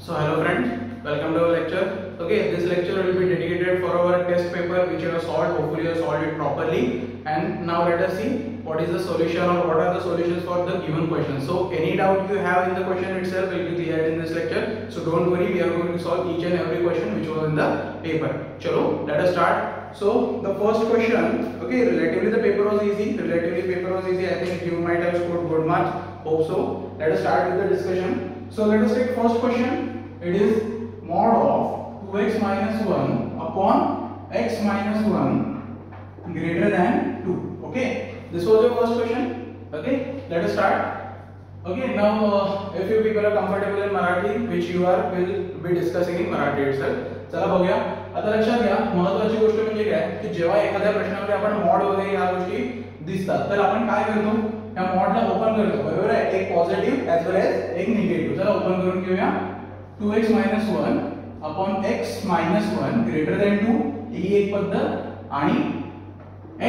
So hello friends, welcome to our lecture. Okay, this lecture will be dedicated for our test paper which you have solved. Hopefully you have solved it properly. And now let us see what is the solution or what are the solutions for the given question. So any doubt you have in the question itself will be cleared in this lecture. So don't worry, we are going to solve each and every question which was in the paper. Chalo, let us start. So the first question, okay, relatively the paper was easy. Relatively paper was easy. I think you might have scored good marks. Hope so. Let us start with the discussion. So let us take first question. It is mod of 2x minus 1 upon x minus 1 greater than 2. Okay. This was your first question. Okay. Let us start. Okay. Now, uh, if you people are comfortable in Marathi, which you are, will be discussing in Marathi itself. चला बघूया आता लक्षात घ्या महत्वाची गोष्ट म्हणजे काय की जेव्हा एखाद्या प्रश्नामध्ये आपण मॉड वगैरे ह्या गोष्टी दिसतात तर आपण काय करतो या मॉडला ओपन करतो बरोबर आहे एक पॉझिटिव्ह एज वेल एज एक निगेटिव्ह चला ओपन करून घेऊया. Two x minus one upon x minus one greater than two ही एक पद्धत. आणि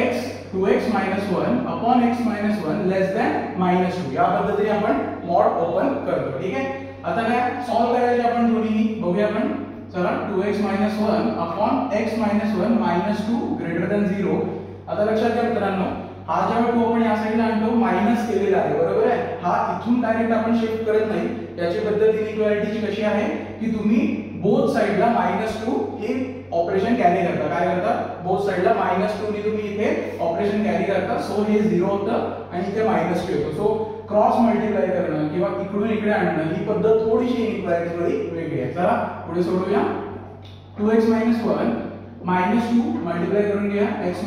x two x minus one upon x minus one less than minus two या पद्धतीने आपण मॉड ओपन करतो. ठीक आहे? आता काय? सॉल्व्ह करायचे आपण दोन्ही बघूया आपण. चला two x minus one upon x minus one minus two greater than zero आता लक्षात घ्या मित्रांनो. हा जेव्हा टू आपण या साईडला आणतो मायनस केलेला आहे बरोबर आहे? हा इथून डायरेक्ट आपण शिफ्ट करत नाही. त्याची पद्धत इनइक्वालिटीची कशी आहे? की तुम्ही बोथ साईडला मायनस टू हे ऑपरेशन कॅरी करता. काय करता? बोथ साईडला मायनस टू ने तुम्ही इथे ऑपरेशन कॅरी करता. सो हे झिरो होतं आणि इथे मायनस टू येतो. सो क्रॉस मल्टिप्लाय करणं किंवा इकडून इकडे आणणं ही पद्धत थोडीशी इनइक्वालिटी थोडी वेगळी आहे. चला पुढे सोडूया. Two x minus one minus two multiply करून घ्या x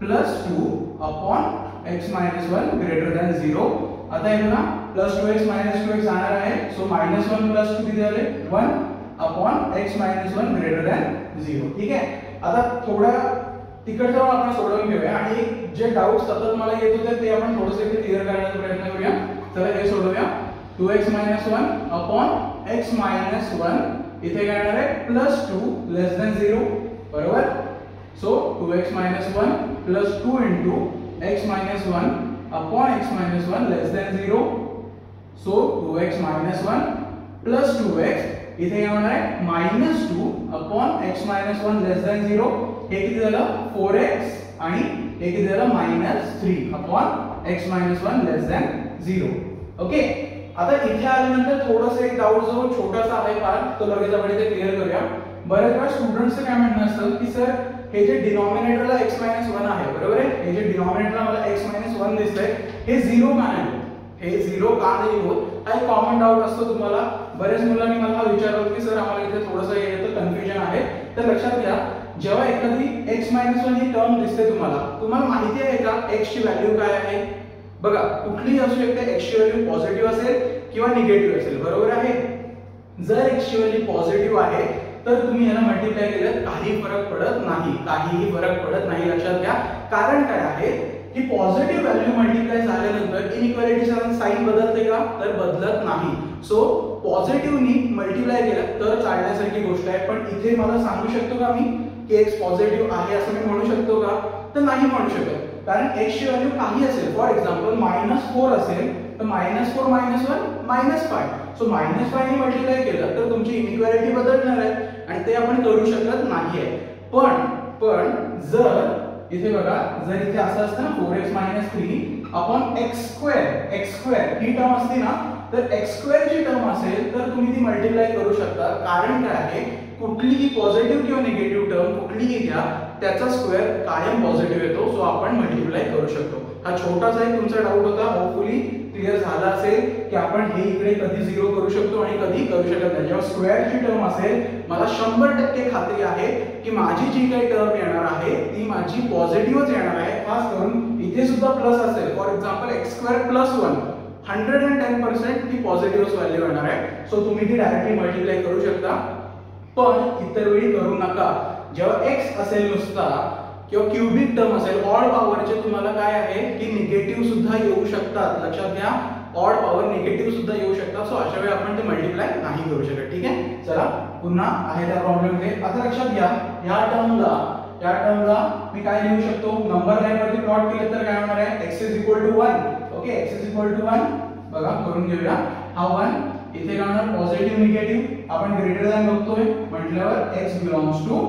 plus two x minus हे two x minus two x so minus one plus two किती one upon x minus one greater ठीक आहे आता थोडा तिकडचं जाऊन आपण सोडवून आणि जे डाऊट सतत मला येत होते, ते आपण थोडंसं करण्याचा प्रयत्न करूया. तर हे सोडवूया. Two x minus one upon x minus इथे काय येणार आहे? Plus two less than zero बरोबर? So two x minus one plus two into x upon x minus one so two x minus one plus two x इथे काय होणार आहे? Minus two upon x minus one हे किती झालं? Four x आणि हे किती झालं? Minus three upon x minus one zero okay आता इथे आल्यानंतर थोडंसं एक डाऊट जो छोटासा आहे फार तो लगेच आपण इथे क्लिअर करूया. बऱ्याच वेळा स्टुडंटचं काय म्हणणं असतं की सर हे जे डिनॉमिनेटरला एक्स मायनस वन आहे बरोबर आहे? हे जे डिनॉमिनेटरला मला एक्स मायनस वन दिसतंय हे झिरो का नाही हे झिरो का नाही होत? हा एक कॉमन डाऊट असतो तुम्हाला. बऱ्याच मुलांनी मला हा विचारलं की सर आम्हाला इथे थोडंसं येतं कन्फ्युजन आहे. तर लक्षात घ्या जेव्हा एखादी एक्स मायनस वन ही टर्म दिसते तुम्हाला तुम्हाला माहिती आहे का एक्स ची व्हॅल्यू काय आहे? बघा कुठलीही असू शकते एक्स व्हॅल्यू पॉझिटिव्ह असेल किंवा निगेटिव्ह असेल बरोबर आहे? जर एक्स व्हॅल्यू पॉझिटिव्ह आहे तर तुम्ही याला मल्टिप्लाय केलं काही फरक पडत नाही. काहीही फरक पडत नाही लक्षात घ्या. कारण काय आहे? की पॉझिटिव्ह व्हॅल्यू मल्टिप्लाय झाल्यानंतर इनइक्वालिटीचा साईन बदलते का? तर बदलत नाही. सो पॉझिटिव्हनी मल्टिप्लाय केलं तर चालण्यासारखी गोष्ट आहे. पण इथे मला सांगू शकतो का मी? की एक्स पॉझिटिव्ह आहे असं मी म्हणू शकतो का? तर नाही म्हणू शकत. कारण एक्स ची व्हॅल्यू काही असेल. फॉर एक्झाम्पल मायनस फोर असेल तर minus four minus one minus five so minus फायने multiply केलं तर तुमची इनइक्वालिटी बदलणार आहे आणि ते आपण करू शकत नाही आहे पण पण जर इथे बघा जर इथे असं असतं ना four x minus three upon x square x square ही टर्म असते ना तर एक्स स्क्वेअरची टर्म असेल तर तुम्ही ती मल्टिप्लाय करू शकता. कारण काय आहे? कुठलीही पॉझिटिव्ह किंवा निगेटिव्ह टर्म कुठलीही घ्या त्याचा स्क्वेअर कायम पॉझिटिव्ह येतो सो आपण मल्टिप्लाय करू शकतो. हा छोटासा एक तुमचा डाऊट होता. होपफुली क्लिअर झाला असेल की आपण हे इकडे कधी झिरो करू शकतो आणि कधी करू शकत नाही. जेव्हा स्क्वेअरची टर्म असेल मला शंभर टक्के खात्री आहे की माझी जी काही टर्म येणार आहे ती माझी पॉझिटिव्हच येणार आहे. खास करून इथे सुद्धा प्लस असेल. For example x square plus one hundred and ten percent ती पॉझिटिव्ह व्हॅल्यू येणार आहे. सो तुम्ही ती डायरेक्टली मल्टिप्लाय करू शकता. पण इतर वेळी करू नका. जेव्हा एक्स असेल नुसता किंवा क्युबिक टर्म असेल ऑड पॉवरचे तुम्हाला काय आहे की निगेटिव्ह सुद्धा येऊ शकतात. लक्षात घ्या ऑड पॉवर निगेटिव्ह सुद्धा येऊ शकतात. सो अशा वेळी आपण ते मल्टिप्लाय नाही करू शकत. ठीक आहे? चला पुन्हा आहे त्या प्रॉब्लेममध्ये आता लक्षात घ्या या टर्मला या टर्मला मी काय लिहू शकतो? नंबर लाईन वरती प्लॉट केलं तर काय होणार okay x is equal to one बघा करून घेऊया. हा वन इथे काय होणार? पॉझिटिव्ह निगेटिव्ह आपण ग्रेटर दॅन बघतोय. म्हटल्यावर x belongs to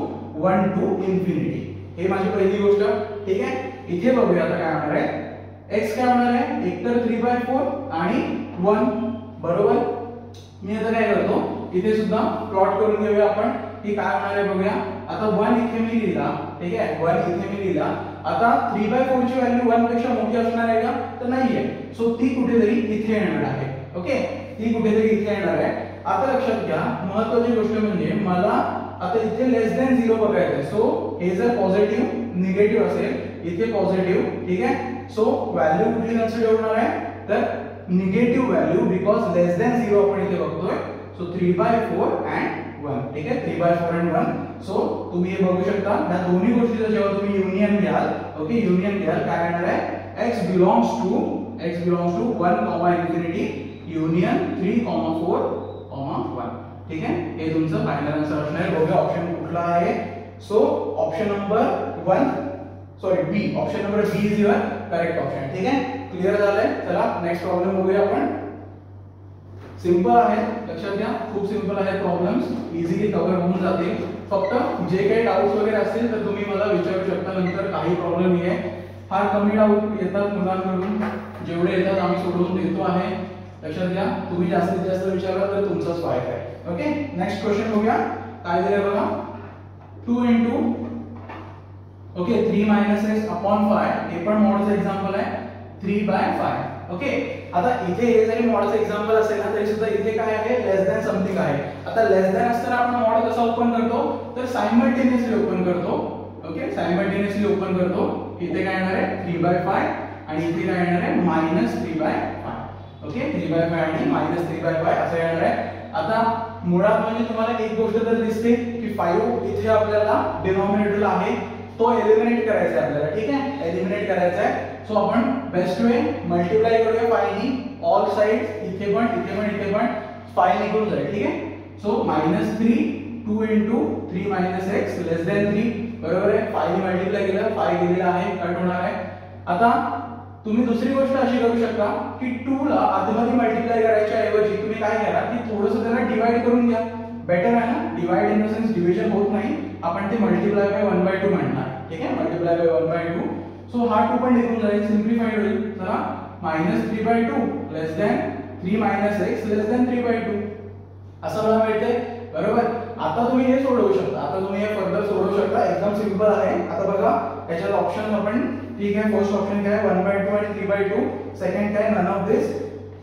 one to infinity. हे माझी पहिली गोष्ट. ठीक आहे? इथे बघूया आता काय होणार आहे. एक्स काय होणार आहे? एकतर थ्री बाय फोर आणि वन बरोबर? मी आता काय करतो? इथे सुद्धा प्लॉट करून घेऊया आपण. की काय होणार आहे बघूया. आता वन इथे मी लिहिला. ठीक आहे? वन इथे मी लिहिला. आता थ्री बाय फोर ची व्हॅल्यू वनपेक्षा मोठी असणार आहे का? तर नाहीये. सो ती कुठेतरी इथे येणार आहे. ओके ती कुठेतरी इथे येणार आहे. आता लक्षात घ्या. महत्वाची गोष्ट म्हणजे मला आता इथे लेस दॅन झिरो बघायचं सो हे जर पॉझिटिव्ह निगेटिव्ह असेल, इथे पॉझिटिव्ह ठीक आहे? सो व्हॅल्यू कुठली कन्सिडर होणार आहे? तर negative value because less than zero आपण इथे बघतोय. So three by four and one ठीक आहे? Three by four and one so तुम्ही हे बघू शकता. या दोन्ही गोष्टीचं जेव्हा तुम्ही युनियन घ्याल ओके युनियन घ्याल, काय येणार आहे? X belongs to x belongs to one comma infinity union three comma four comma one ठीक आहे हे तुमचं फायनल आन्सर असणार आहे बघूया ऑप्शन कुठला आहे so option number one sorry B option number B is your correct option ठीक आहे क्लिअर झालंय चला नेक्स्ट प्रॉब्लेम बघूया आपण सिंपल आहे, लक्षात घ्या, खूप सिंपल आहे प्रॉब्लेम्स इझिली कव्हर होऊन जातील फक्त जे काही डाऊट्स वगैरे असतील, तर तुम्ही मला विचारू शकता, नंतर काही प्रॉब्लेम नाही आहे फार कमी डाऊट येतात मुलांकडून. जेवढे येतात, आम्ही सोडवून देतो आहे. लक्षात घ्या. तुम्ही जास्तीत जास्त विचारला तर तुमचाच फायदा आहे. ओके नेक्स्ट क्वेश्चन बघूया. काय दिले बघा? Two into okay three minus x upon five हे पण मॉडचं एक्झाम्पल आहे. थ्री बाय फाय ओके आता इथे हे जरी मॉडचं एक्झाम्पल असेल ना तरी सुद्धा इथे काय आहे? लेस दॅन समथिंग आहे. आता लेस दॅन असताना आपण मॉड कसा ओपन करतो? तर सायमल्टेनियसली ओपन करतो. ओके सायमल्टेनियसली ओपन करतो. इथे काय येणार आहे? थ्री बाय फाय आणि इथे काय येणार आहे? Minus three by okay three by five आणि मायनस थ्री बाय फाय असं येणार आहे. आता मुळात म्हणजे तुम्हाला एक गोष्ट तर दिसते की फाईव्ह इथे आपल्याला डिनॉमिनेटरला आहे. तो एलिमिनेट करायचा आहे आपल्याला, ठीक आहे? एलिमिनेट करायचा आहे. सो आपण बेस्ट वे मल्टिप्लाय करूया फायनी ऑल साइड इथे पण इथे पण इथे पण. फाय निघून जाईल, ठीक आहे? So minus three two into three minus x less than three बरोबर आहे? फाय मल्टिप्लाय केलं फाय गेलेला आहे कट होणार आहे. आता तुम्ही दुसरी गोष्ट अशी करू शकता की टू ला आतमध्ये मल्टिप्लाय करायच्या ऐवजी तुम्ही काय करा की थोडंसं त्याला डिवाइड करून घ्या. बेटर आहे ना divide in the sense division होत नाही. आपण ते multiply by one by two म्हणणार. ठीक आहे? Multiply by one by two so हा टू पण निघून जाईल. सिम्प्लिफाईड होईल. चला. Minus three by two less than three minus x less than three by two असं मला मिळतंय. बरोबर? आता तुम्ही हे सोडवू शकता. आता तुम्ही हे फर्दर सोडवू शकता. एकदम सिंपल आहे. आता बघा. त्याच्यात ऑप्शन आपण ठीक आहे फर्स्ट ऑप्शन काय? वन बाय टू आणि थ्री बाय टू सेकंड काय? नन ऑफ दिस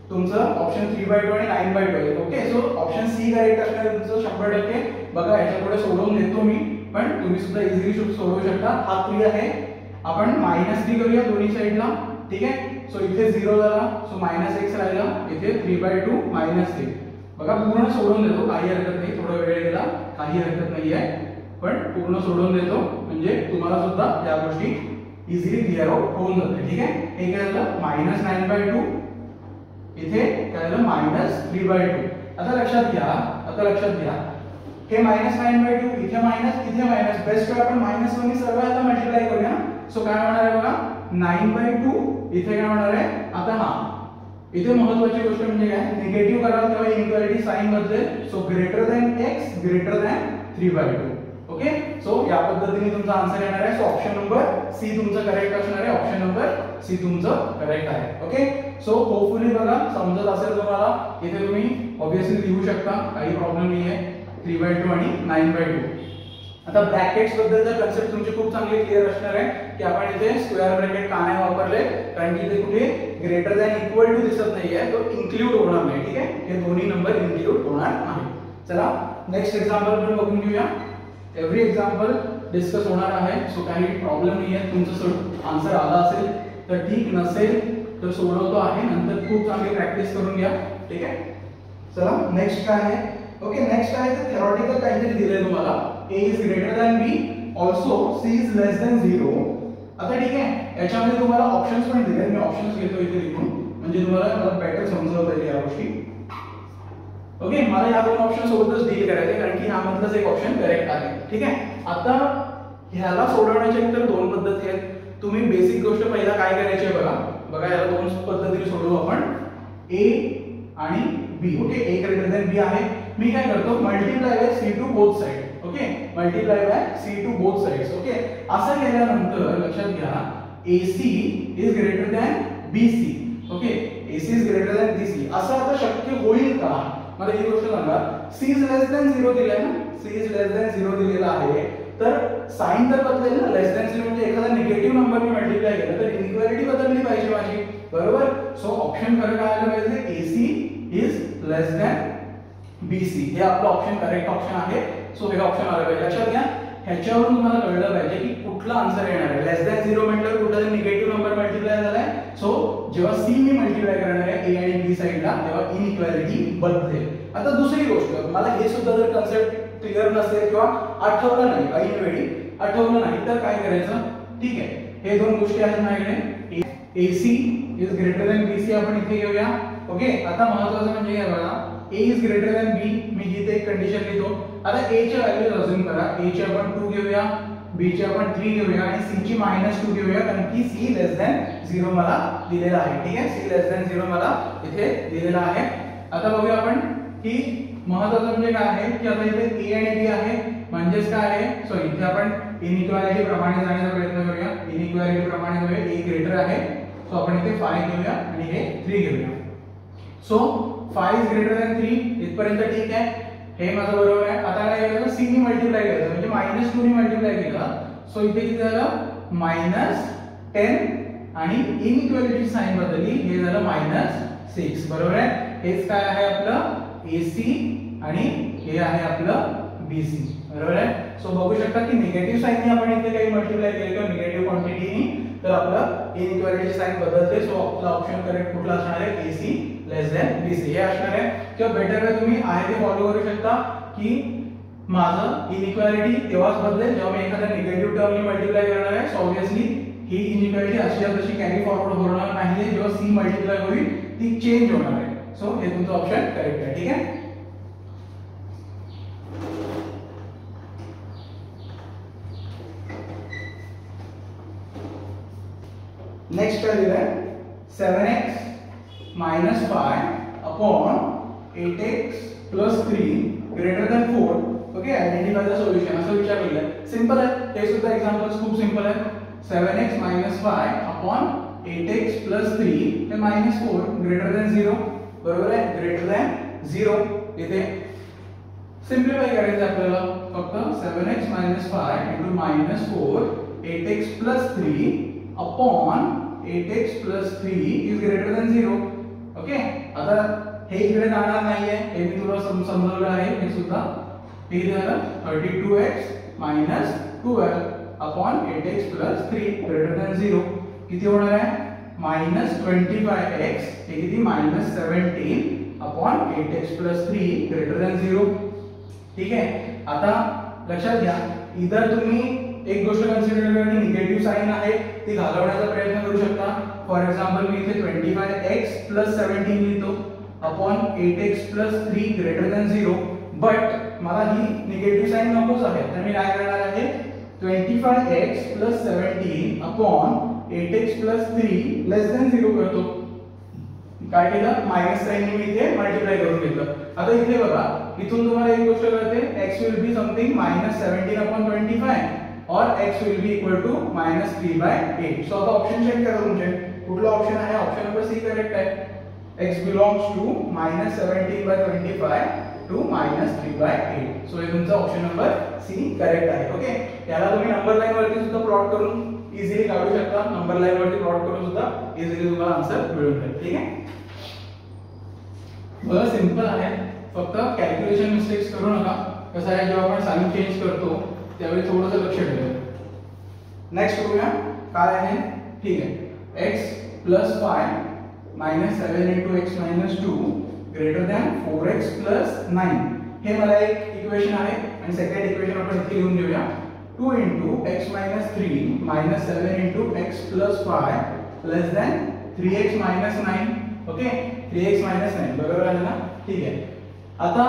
तुमचं ऑप्शन थ्री बाय टू आणि नाईन बाय टू आहे. Okay so option C correct असणार आहे तुमचं शंभर टक्के. बघा याच्यापुढे सोडवून देतो मी पण तुम्ही सुद्धा इझिली सोडवू शकता. हा थ्री आहे. आपण मायनस थ्री करूया दोन्ही साईडला ठीक आहे? सो इथे झिरो झाला. सो मायनस एक्स राहिला. इथे three by two minus three बघा पूर्ण सोडून देतो. काही हरकत नाही. थोडा वेळ गेला. काही हरकत नाही आहे पण पूर्ण सोडून देतो. म्हणजे तुम्हाला सुद्धा या गोष्टी इझिली क्लिअर आउट होऊन जाते ठीक आहे हे काय झालं मायनस नाईन बाय टू इथे काय झालं मायनस थ्री बाय टू आता लक्षात घ्या आता लक्षात घ्या हे मायनस नाईन बाय टू इथे मायनस इथे मायनस बेस्ट आपण मायनस वन सर्व आता मल्टिप्लाय करूया सो काय होणार आहे बघा नाईन बाय टू इथे काय होणार आहे आता हा। इथे महत्वाची गोष्ट म्हणजे काय निगेटिव्ह कराल तेव्हा इनक्वालिटी साइन बदलेल so greater than x greater than three by two okay so या पद्धतीने तुमचा आन्सर येणार आहे. सो ऑप्शन नंबर सी तुमचं करेक्ट असणार आहे. ऑप्शन नंबर सी तुमचं करेक्ट आहे. ओके सो होपफुली बघा समजत असेल तुम्हाला. इथे तुम्ही ऑब्विसली लिहू शकता. काही प्रॉब्लेम नाही आहे थ्री बाय टू आणि नाईन बाय टू आता ब्रॅकेट्स बद्दलचा कन्सेप्ट तुमची खूप चांगली क्लिअर असणार आहे की आपण इथे स्क्वेअर ब्रॅकेट का नाही वापरले? कारण की इथे कुठे ग्रेटर दॅन इक्वल टू दिसत नाहीये. तो इन्क्लूड होणार नाही. ठीक आहे? हे दोन्ही नंबर इन्क्लूड होणार नाही चला नेक्स्ट एक्झाम्पल आपण बघून घेऊया. एव्हरी एक्झाम्पल डिस्कस होणार आहे. सो काही प्रॉब्लेम नाही आहे तुमचं आन्सर आला असेल तर ठीक नसेल तर सोडवतो आहे. नंतर खूप चांगली प्रॅक्टिस करून घ्या. ठीक आहे? चला नेक्स्ट काय आहे? ओके नेक्स्ट आहे? तर थेरॉटिकल काहीतरी दिलंय तुम्हाला. A is greater than B also C is less than zero आता ठीक आहे. याच्यामध्ये तुम्हाला ऑप्शन्स पण दिले मी ऑप्शन्स घेतो इथे लिहून. म्हणजे तुम्हाला मला बेटर समजवता येईल या गोष्टी. ओके मला या दोन ऑप्शन सोबतच डील करायचे कारण की ह्यामधलंच एक ऑप्शन करेक्ट आहे. ठीक आहे? आता ह्याला सोडवण्याच्या इतर दोन पद्धती आहेत. तुम्ही बेसिक गोष्ट पहिला काय करायची आहे बघा. बघा याला दोन पद्धतीने सोडवू आपण. ए आणि B okay A greater than B आहे. मी काय करतो? Multiply by C to both side okay multiply by C to both sides okay असं केल्यानंतर लक्षात घ्या AC is greater than BC okay AC is greater than BC असं आता शक्य होईल का? मला ही गोष्ट सांगा. C इज लेस दॅन 0 दिलाय ना? C is less than zero दिलेला आहे. तर साईन जर बदलेल ना. लेस दॅन झिरो म्हणजे एखादा निगेटिव्ह नंबरने मल्टिप्लाय केलं तर इन्क्वायरिटी बदलली पाहिजे माझी. बरोबर? सो ऑप्शन खरं काय आलं पाहिजे AC is less than C हे आपलं ऑप्शन करेक्ट ऑप्शन आहे. सो हे ऑप्शन आलं पाहिजे. लक्षात घ्या. ह्याच्यावरून तुम्हाला कळलं पाहिजे की कुठला आन्सर येणार आहे. लेस दॅन झिरो म्हटलं कुठला तरी निगेटिव्ह नंबर मल्टिप्लाय झालाय. सो जेव्हा सी मी मल्टिप्लाय करणार आहे ए आणि बी साईडला तेव्हा इनइक्वॅलिटी बदलेल. आता दुसरी गोष्ट मला हे सुद्धा जर कन्सेप्ट क्लिअर नसेल किंवा आठवलं नाही ऐन वेळी आठवलं नाही तर काय करायचं? ठीक आहे. हे दोन गोष्टी आहेत माझ्याकडे. A C is greater than B C आपण इथे घेऊया. ओके? आता महत्वाचं म्हणजे काय बघा. A is greater than B मी इथे एक कंडिशन लिहितो. आता ए च्या व्हॅल्यूज अजून करा. ए ची आपण टू घेऊया. बी ची आपण थ्री घेऊया. आणि सी ची -2 घेऊया. कारण की सी लेस दॅन झिरो मला दिलेला आहे. ठीक आहे? सी लेस दॅन झिरो मला इथे दिलेला आहे. आता बघूया आपण की महत्वाचं म्हणजे काय आहे? की आता इथे ए आणि बी आहे. म्हणजेच काय आहे? सॉरी इथे आपण इनइक्वालिटी प्रमाणे जाण्याचा प्रयत्न करूया. इनइक्वालिटी प्रमाणे जो ए ग्रेटर आहे. सो आपण इथे फाय घेऊया आणि हे थ्री घेऊया. So five is greater than three इथपर्यंत ठीक आहे. हे माझं बरोबर आहे. आता काय करायचं सी ने मल्टिप्लाय करायचं म्हणजे मायनस टू ने मल्टिप्लाय केलं. सो इथे किती झालं? मायनस टेन आणि इनइक्वालिटी साईन बदलली. हे झालं मायनस सिक्स बरोबर आहे? हेच काय आहे आपलं? ए सी आणि हे आहे आपलं बी सी बरोबर आहे? सो बघू शकता की निगेटिव्ह साईनने आपण इथे काही मल्टिप्लाय केलं किंवा निगेटिव्ह क्वांटिटीनी तर आपलं इनक्वालिटी साईन बदलते. सो आपला ऑप्शन करेक्ट कुठला असणार आहे? A C less than B C हे असणार आहे. किंवा बेटर वे तुम्ही आहे ते फॉलो करू शकता की माझं इनइक्वालिटी तेव्हाच बदलेल जेव्हा मी एखाद्या निगेटिव्ह टर्मनी मल्टिप्लाय करणार आहे. सो ऑब्विसली ही इनइक्वालिटी अशी तशी कॅरी फॉरवर्ड होणार नाही जेव्हा सी मल्टिप्लाय होईल ती चेंज होणार आहे. सो हे तुमचं ऑप्शन करेक्ट आहे ठीक आहे नेक्स्ट काय दिलंय seven x minus five upon eight x plus three greater than four okay identify the solution असं विचारलेलं आहे सिंपल आहे हे सुद्धा एक्झाम्पल्स खूप सिंपल आहे seven x minus five upon eight x plus three हे minus four greater than zero बरोबर आहे? ग्रेटर दॅन झिरो इथे सिम्प्लिफाय करायचं आपल्याला. फक्त seven x minus five into minus four eight x plus three upon 8x plus 3 is greater than 0 okay आता हे इकडे जाणार नाहीये. हे मी तुला समजावलं आहे. हे सुद्धा हे झालं 32x 12 upon 8x plus 3 greater than 0 किती होणार आहे? मायनस ट्वेंटी बाय एक्स हे किती minus seventeen upon eight x plus three greater than zero ठीक आहे? आता लक्षात घ्या इतर तुम्ही एक गोष्ट कन्सिडर करा निगेटिव्ह साईन आहे ती घालवण्याचा प्रयत्न करू शकता. फॉर एक्झाम्पल मी इथे twenty five x plus seventeen लिहितो upon eight x plus three greater than zero but मला ही निगेटिव्ह साईन नकोच आहे. तर मी काय करणार आहे? Twenty five x plus seventeen upon 8x 3 less than zero करतो काय केलं? मायनस साईन मी इथे मल्टिप्लाय करून घेतलं. आता इथे बघा इथून तुम्हाला एक गोष्ट कळते. X will be something minus 17 upon 25 और x will be equal to minus three by eight so आता ऑप्शन चेक करा तुमचे. कुठला ऑप्शन आहे? ऑप्शन नंबर सी करेक्ट आहे. X belongs to minus seventeen by twenty five to minus three by eight so हे तुमचा option number C correct आहे. Okay याला तुम्ही नंबर लाईन वरती सुद्धा प्लॉट करून इझिली काढू शकता. नंबर लाईन वरती प्लॉट करून सुद्धा इझिली तुम्हाला आन्सर मिळून जाईल. ठीक आहे? बघा सिंपल आहे. फक्त कॅल्क्युलेशन मिस्टेक्स करू नका. कसं आहे जेव्हा आपण साईन चेंज करतो त्यावेळी थोडंसं लक्ष ठेवा. नेक्स्ट बघूया. काय आहे? ठीक आहे. X plus five minus seven into x minus two greater than four x plus nine हे मला एक इक्वेशन आहे. आणि सेकंड इक्वेशन आपण इथे लिहून घेऊया. 2 into x minus 3 minus 7 into x plus 5 less than 3x minus 9 okay? 3x minus 9 बरोबर आलं ना? ठीक आहे. आता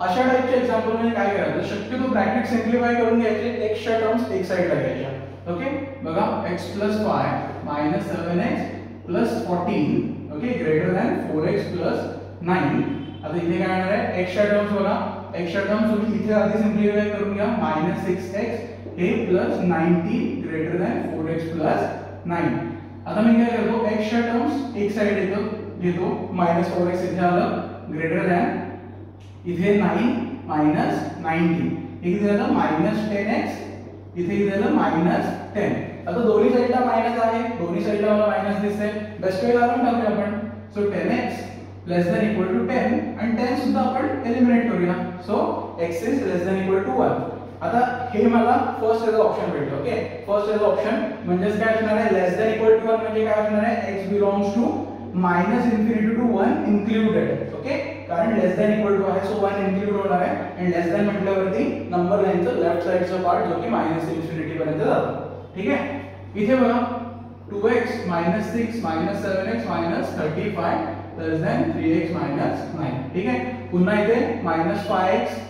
अशा टाइपच्या एक्झाम्पलमध्ये काय करायचं? शक्यतो ब्रॅकेट सिम्प्लिफाय करून घ्यायचे. एक्स्ट्रा टर्म्स एक साइडला घ्यायच्या. ओके? बघा x plus 5 minus 7x plus 14 okay? Greater than 4x plus 9 आता इथे काय आहे? एक्स्ट्रा टर्म्स बघा. एक्स्ट्रा टर्म्स तुम्ही इथे आधी सिम्प्लिफाय करून घ्या. -6x eight plus 19 greater than four x plus nine आता मी काय करतो? एक्सच्या टर्म्स एक साईड येतो घेतो मायनस 4x एक्स इथे आलं ग्रेटर than इथे नाईन मायनस 19 एक इथे झालं मायनस टेन एक्स इथे आलं झालं मायनस टेन आता दोन्ही साईडला मायनस आहे दोन्ही साईडला मला मायनस दिसते बेस्ट वे आपण टाकूया आपण. So ten x less equal equal to ten आणि टेन सुद्धा आपण एलिमिनेट करूया. So x is less than equal to 1 आता हे मला फर्स्ट एज ऑप्शन भेटलं ओके फर्स्ट एज ऑप्शन म्हणजेच काय असणार आहे? Less than equal to one म्हणजे काय असणार आहे? X belongs to minus infinity to one included okay कारण लेस दॅन इक्वल टू आहे सो वन इन्क्लूड होणार आहे. आणि लेस दॅन म्हटल्यावरती नंबर लाईनचं लेफ्ट साईडचं पार्ट जो की मायनस इन्फिनिटी पर्यंत जातो. ठीक आहे? इथे बघा two x minus six minus seven x minus thirty five less than three x minus nine ठीक आहे? पुन्हा इथे मायनस फाय एक्स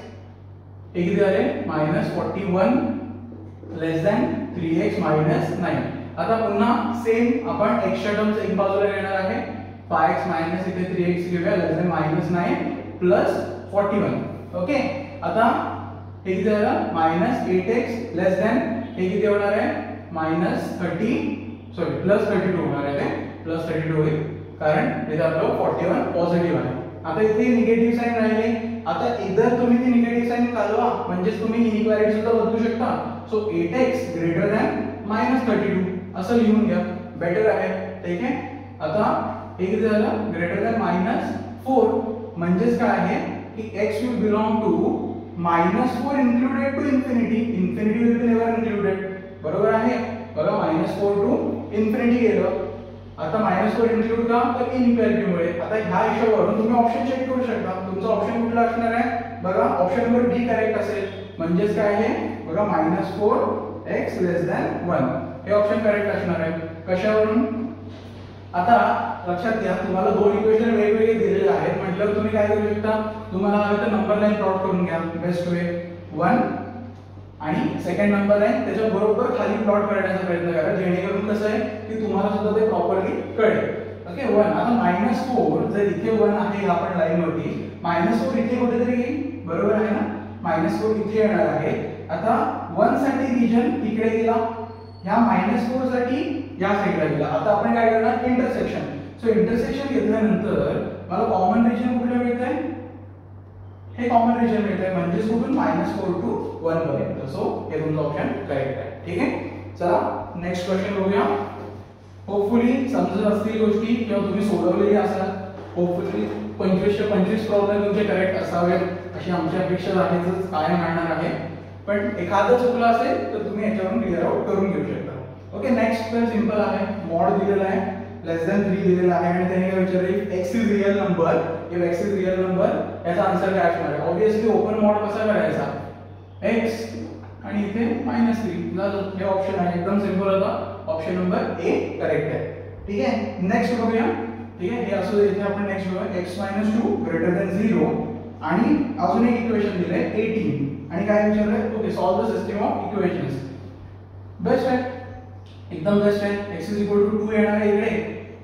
हे किती झाले minus forty one less than three x minus nine आता पुन्हा सेम आपण एक्स्ट्रा टर्म्स एक बाजूला घेणार आहे. फाय इथे थ्री एक्स घेऊया less than minus plus forty one okay आता हे किती झालं? मायनस लेस दॅन हे किती होणार आहे? Minus thirty sorry plus thirty two होणार आहे ते. प्लस थर्टी टू होईल. कारण इथे आपलं फॉर्टी वन पॉझिटिव्ह आहे. आता इथे निगेटिव्ह साईन राहिले. म्हणजेच तुम्ही इनइक्वालिटी सुद्धा बदलू शकता. So eight x greater than minus thirty two असं लिहून घ्या. बेटर आहे. ठीक आहे? आता हे किती झालं? ग्रेटर दॅन मायनस फोर म्हणजेच काय आहे? की x will belong to minus four included to infinity infinity will be never included बरोबर आहे? बघा मायनस फोर टू इन्फिनिटी गेलं. आता मायनस फोर इन्क्लूड का? तर इनइक्वॅलिटीमुळे आता ह्या हिशोबावरून तुम्ही ऑप्शन चेक करू शकता. तुमचा ऑप्शन कुठला असणार आहे? बघा ऑप्शन नंबर बी करेक्ट असेल. म्हणजेच काय आहे? बघा minus four x less than one हे ऑप्शन करेक्ट असणार आहे. कशावरून? आता लक्षात घ्या तुम्हाला दोन इक्वेशन वेगवेगळे दिलेले आहेत. म्हटलं तुम्ही काय करू शकता? तुम्हाला हवे तर नंबर लाईन प्लॉट करून घ्या. बेस्ट वे वन आणि सेकंड नंबर आहे त्याच्या बरोबर खाली प्लॉट करण्याचा प्रयत्न करा. जेणेकरून कसं आहे? की तुम्हाला सुद्धा ते प्रॉपरली कळेल. ओके वन आता मायनस फोर जर इथे वन आहे आपण लाईन वरती मायनस फोर इथे कुठेतरी येईल. बरोबर आहे ना? मायनस फोर इथे येणार आहे. आता वनसाठी रिजन इकडे गेला ह्या मायनस फोरसाठी या साईडला गेला आता आपण काय करणार? इंटरसेक्शन सो इंटरसेक्शन घेतल्यानंतर मला कॉमन रिजन कुठे मिळत आहे हे कॉमन रिजन मिळत आहे म्हणजेच कुठून? मायनस फोर टू वन पर्यंत. सो हे तुमचं ऑप्शन करेक्ट आहे. ठीक आहे? चला नेक्स्ट क्वेश्चन बघूया. होपफुली समजत असतील गोष्टी किंवा तुम्ही सोडवलेली असाल. होपफुली पंचवीसशे पंचवीस प्रॉब्लेम तुमचे करेक्ट असावेत. अशी आमची अपेक्षा आहेच कायम राहणार आहे. पण एखादं चुकलं असेल तर तुम्ही याच्यावरून क्लिअर आउट करून घेऊ शकता. ओके नेक्स्ट तर सिंपल आहे. मॉड दिलेला आहे. लेस दॅन थ्री दिलेला आहे. आणि त्यांनी काय विचारले? एक्स इज रिअल नंबर किंवा एक्स इज रिअल नंबर याचा आन्सर काय असणार आहे? ऑब्विसली ओपन मॉड कसा करायचा? एक्स आणि इथे मायनस थ्री झालं हे ऑप्शन आहे. एकदम सिंपल होता. ऑप्शन नंबर ए करेक्ट आहे. ठीक आहे? नेक्स्ट बघूया. ठीक आहे? हे असं इथे आपण नेक्स्ट बघूया. X minus two greater than zero आणि अजून एक इक्वेशन दिलंय एटीन आणि काय विचारलंय? Okay solve the system of equations best आहे एकदम बेस्ट आहे x is equal to two येणार आहे इकडे.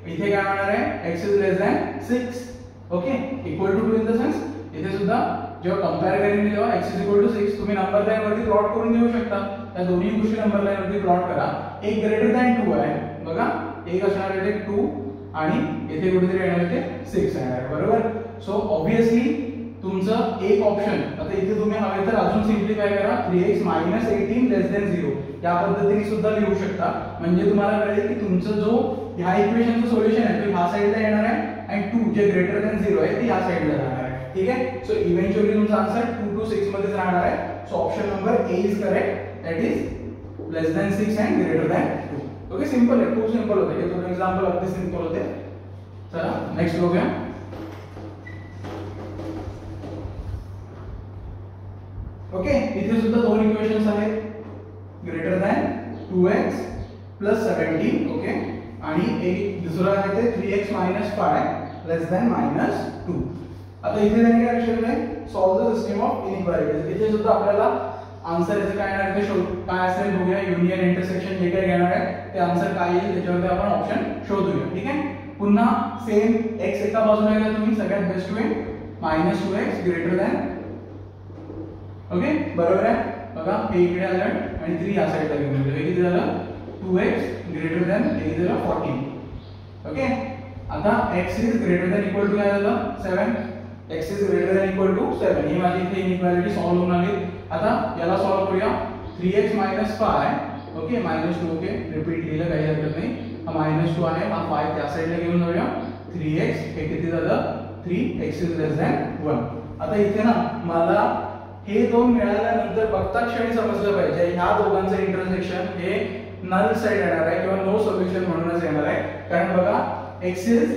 इथे काय होणार आहे? X is less than six okay equal to two in the sense इथे सुद्धा जेव्हा कंपेअर करेन तेव्हा x is equal to six तुम्ही नंबर लाईन वरती प्लॉट करून घेऊ शकता. त्या दोन्ही गोष्टी नंबर लाईन वरती प्लॉट करा. एक ग्रेटर दॅन टू आहे. बघा एक असणार आहे ते टू आणि इथे कुठेतरी येणार आहे ते सिक्स येणार आहे. बरोबर? सो ऑब्विसली तुमचं एक ऑप्शन आता इथे तुम्ही हवे तर अजून सिम्प्लिफाय करा. Three x minus eighteen less than zero या पद्धतीने सुद्धा लिहू शकता. म्हणजे तुम्हाला कळेल की तुमचं जो ह्या इक्वेशनचं सोल्युशन आहे ते ह्या साईडला येणार आहे आणि टू जे ग्रेटर देन झिरो आहे ते ह्या साईडला राहणार आहे. ठीक आहे? सो इव्हेंच्युअली तुमचा आन्सर टू टू सिक्स मध्येच राहणार आहे. So option number A is correct that is less than six and greater than two okay simple आहे. खूप सिंपल होते. हे दोन एक्झाम्पल अगदी सिंपल होते. चला नेक्स्ट बघूया. ओके इथे सुद्धा दोन इक्वेशन्स आहेत. Greater than two x plus seventeen okay आणि एक दुसरा आहे ते three x minus five less than minus two आता इथे त्यांनी काय विचारलं आहे solve the system of inequalities इथे सुद्धा आपल्याला आन्सर याचं काय येणार ते शोध काय असेल बघूया. युनियन इंटरसेक्शन जे काही घेणार आहे? ते आन्सर काय येईल? त्याच्यावरती आपण ऑप्शन शोधूया. ठीक आहे? पुन्हा सेम एक्स एका बाजूला तुम्ही सगळ्यात best way minus two x greater than okay बरोबर आहे? बघा हे इकडे आलं आणि थ्री या साईडला घेऊन गेलं हे किती झालं? टू एक्स ग्रेटर दॅन हे किती झालं? फोर्टीन ओके आता x is greater than equal to काय झालं? Seven x is greater than equal to seven ही माझी इथे इनइक्वालिटी सॉल्व्ह होऊन आली. आता याला सॉल्व्ह करूया. Three x minus five okay minus two okay repeat लिहिलं काही हरकत नाही. हा मायनस टू आहे. हा फाय त्या साईडला घेऊन जाऊया. थ्री एक्स हे किती झालं? Three x is less than one आता इथे ना मला हे दोन मिळाल्यानंतर बघता क्षणी समजलं पाहिजे. ह्या दोघांचं इंटरसेक्शन हे नल साइड येणार आहे किंवा नो सोल्युशन म्हणूनच येणार आहे. कारण बघा x is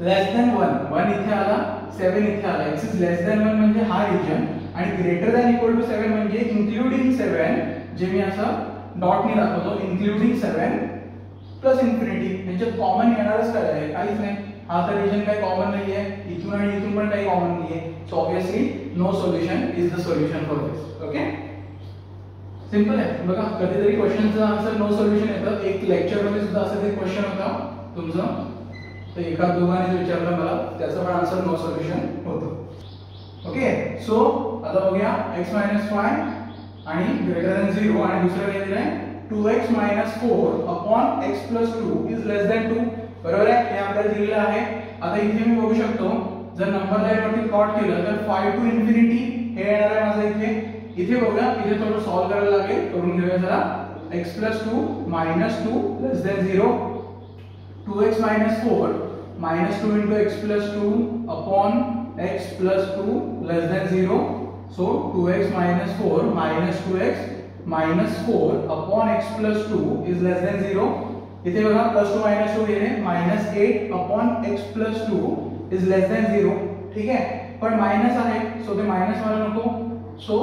less than one one इथे आला सेव्हन इथे आला. X is less than one म्हणजे हा रिजन आणि greater than equal to seven म्हणजे इन्क्लुडिंग सेवन जे मी असं डॉटने दाखवतो इन्क्लुडिंग सेवन प्लस इन्फिनिटी म्हणजे कॉमन येणारच काय आहे? काहीच नाही. हा तर रिजन काही कॉमन नाही आहे इथून आणि इथून पण काही कॉमन नाही आहे so obviously no solution is the solution for this okay simple आहे. बघा कधीतरी क्वेश्चनचं आन्सर नो सोल्युशन येतं. एक लेक्चरमध्ये सुद्धा असं एक क्वेश्चन होता. तुमचं? तर एका दोघांनी विचारलं मला त्याचं पण आन्सर नो सोल्युशन होतं. ओके सो आता बघूया. एक्स मायनस फाय आणि ग्रेटर दॅन झिरो आणि दुसरं काय दिलंय? Two x minus four upon x plus two is less than two बरोबर आहे? हे आपल्याला दिलेलं आहे. आता इथे मी बघू शकतो. जर नंबर लाईन वरती प्लॉट केलं, तर फाय टू इन्फिनिटी हे येणार आहे माझं इथे. इथे बघूया, इथे थोडं सॉल्व करायला लागेल, करून घेऊया जरा. x plus two minus two less than zero two x minus four minus two into x minus four minus two x minus four upon x plus two is less इथे बघा प्लस टू मायनस टू गेले minus eight upon x is less than zero ठीक आहे पण minus आहे so ते minus मला नको so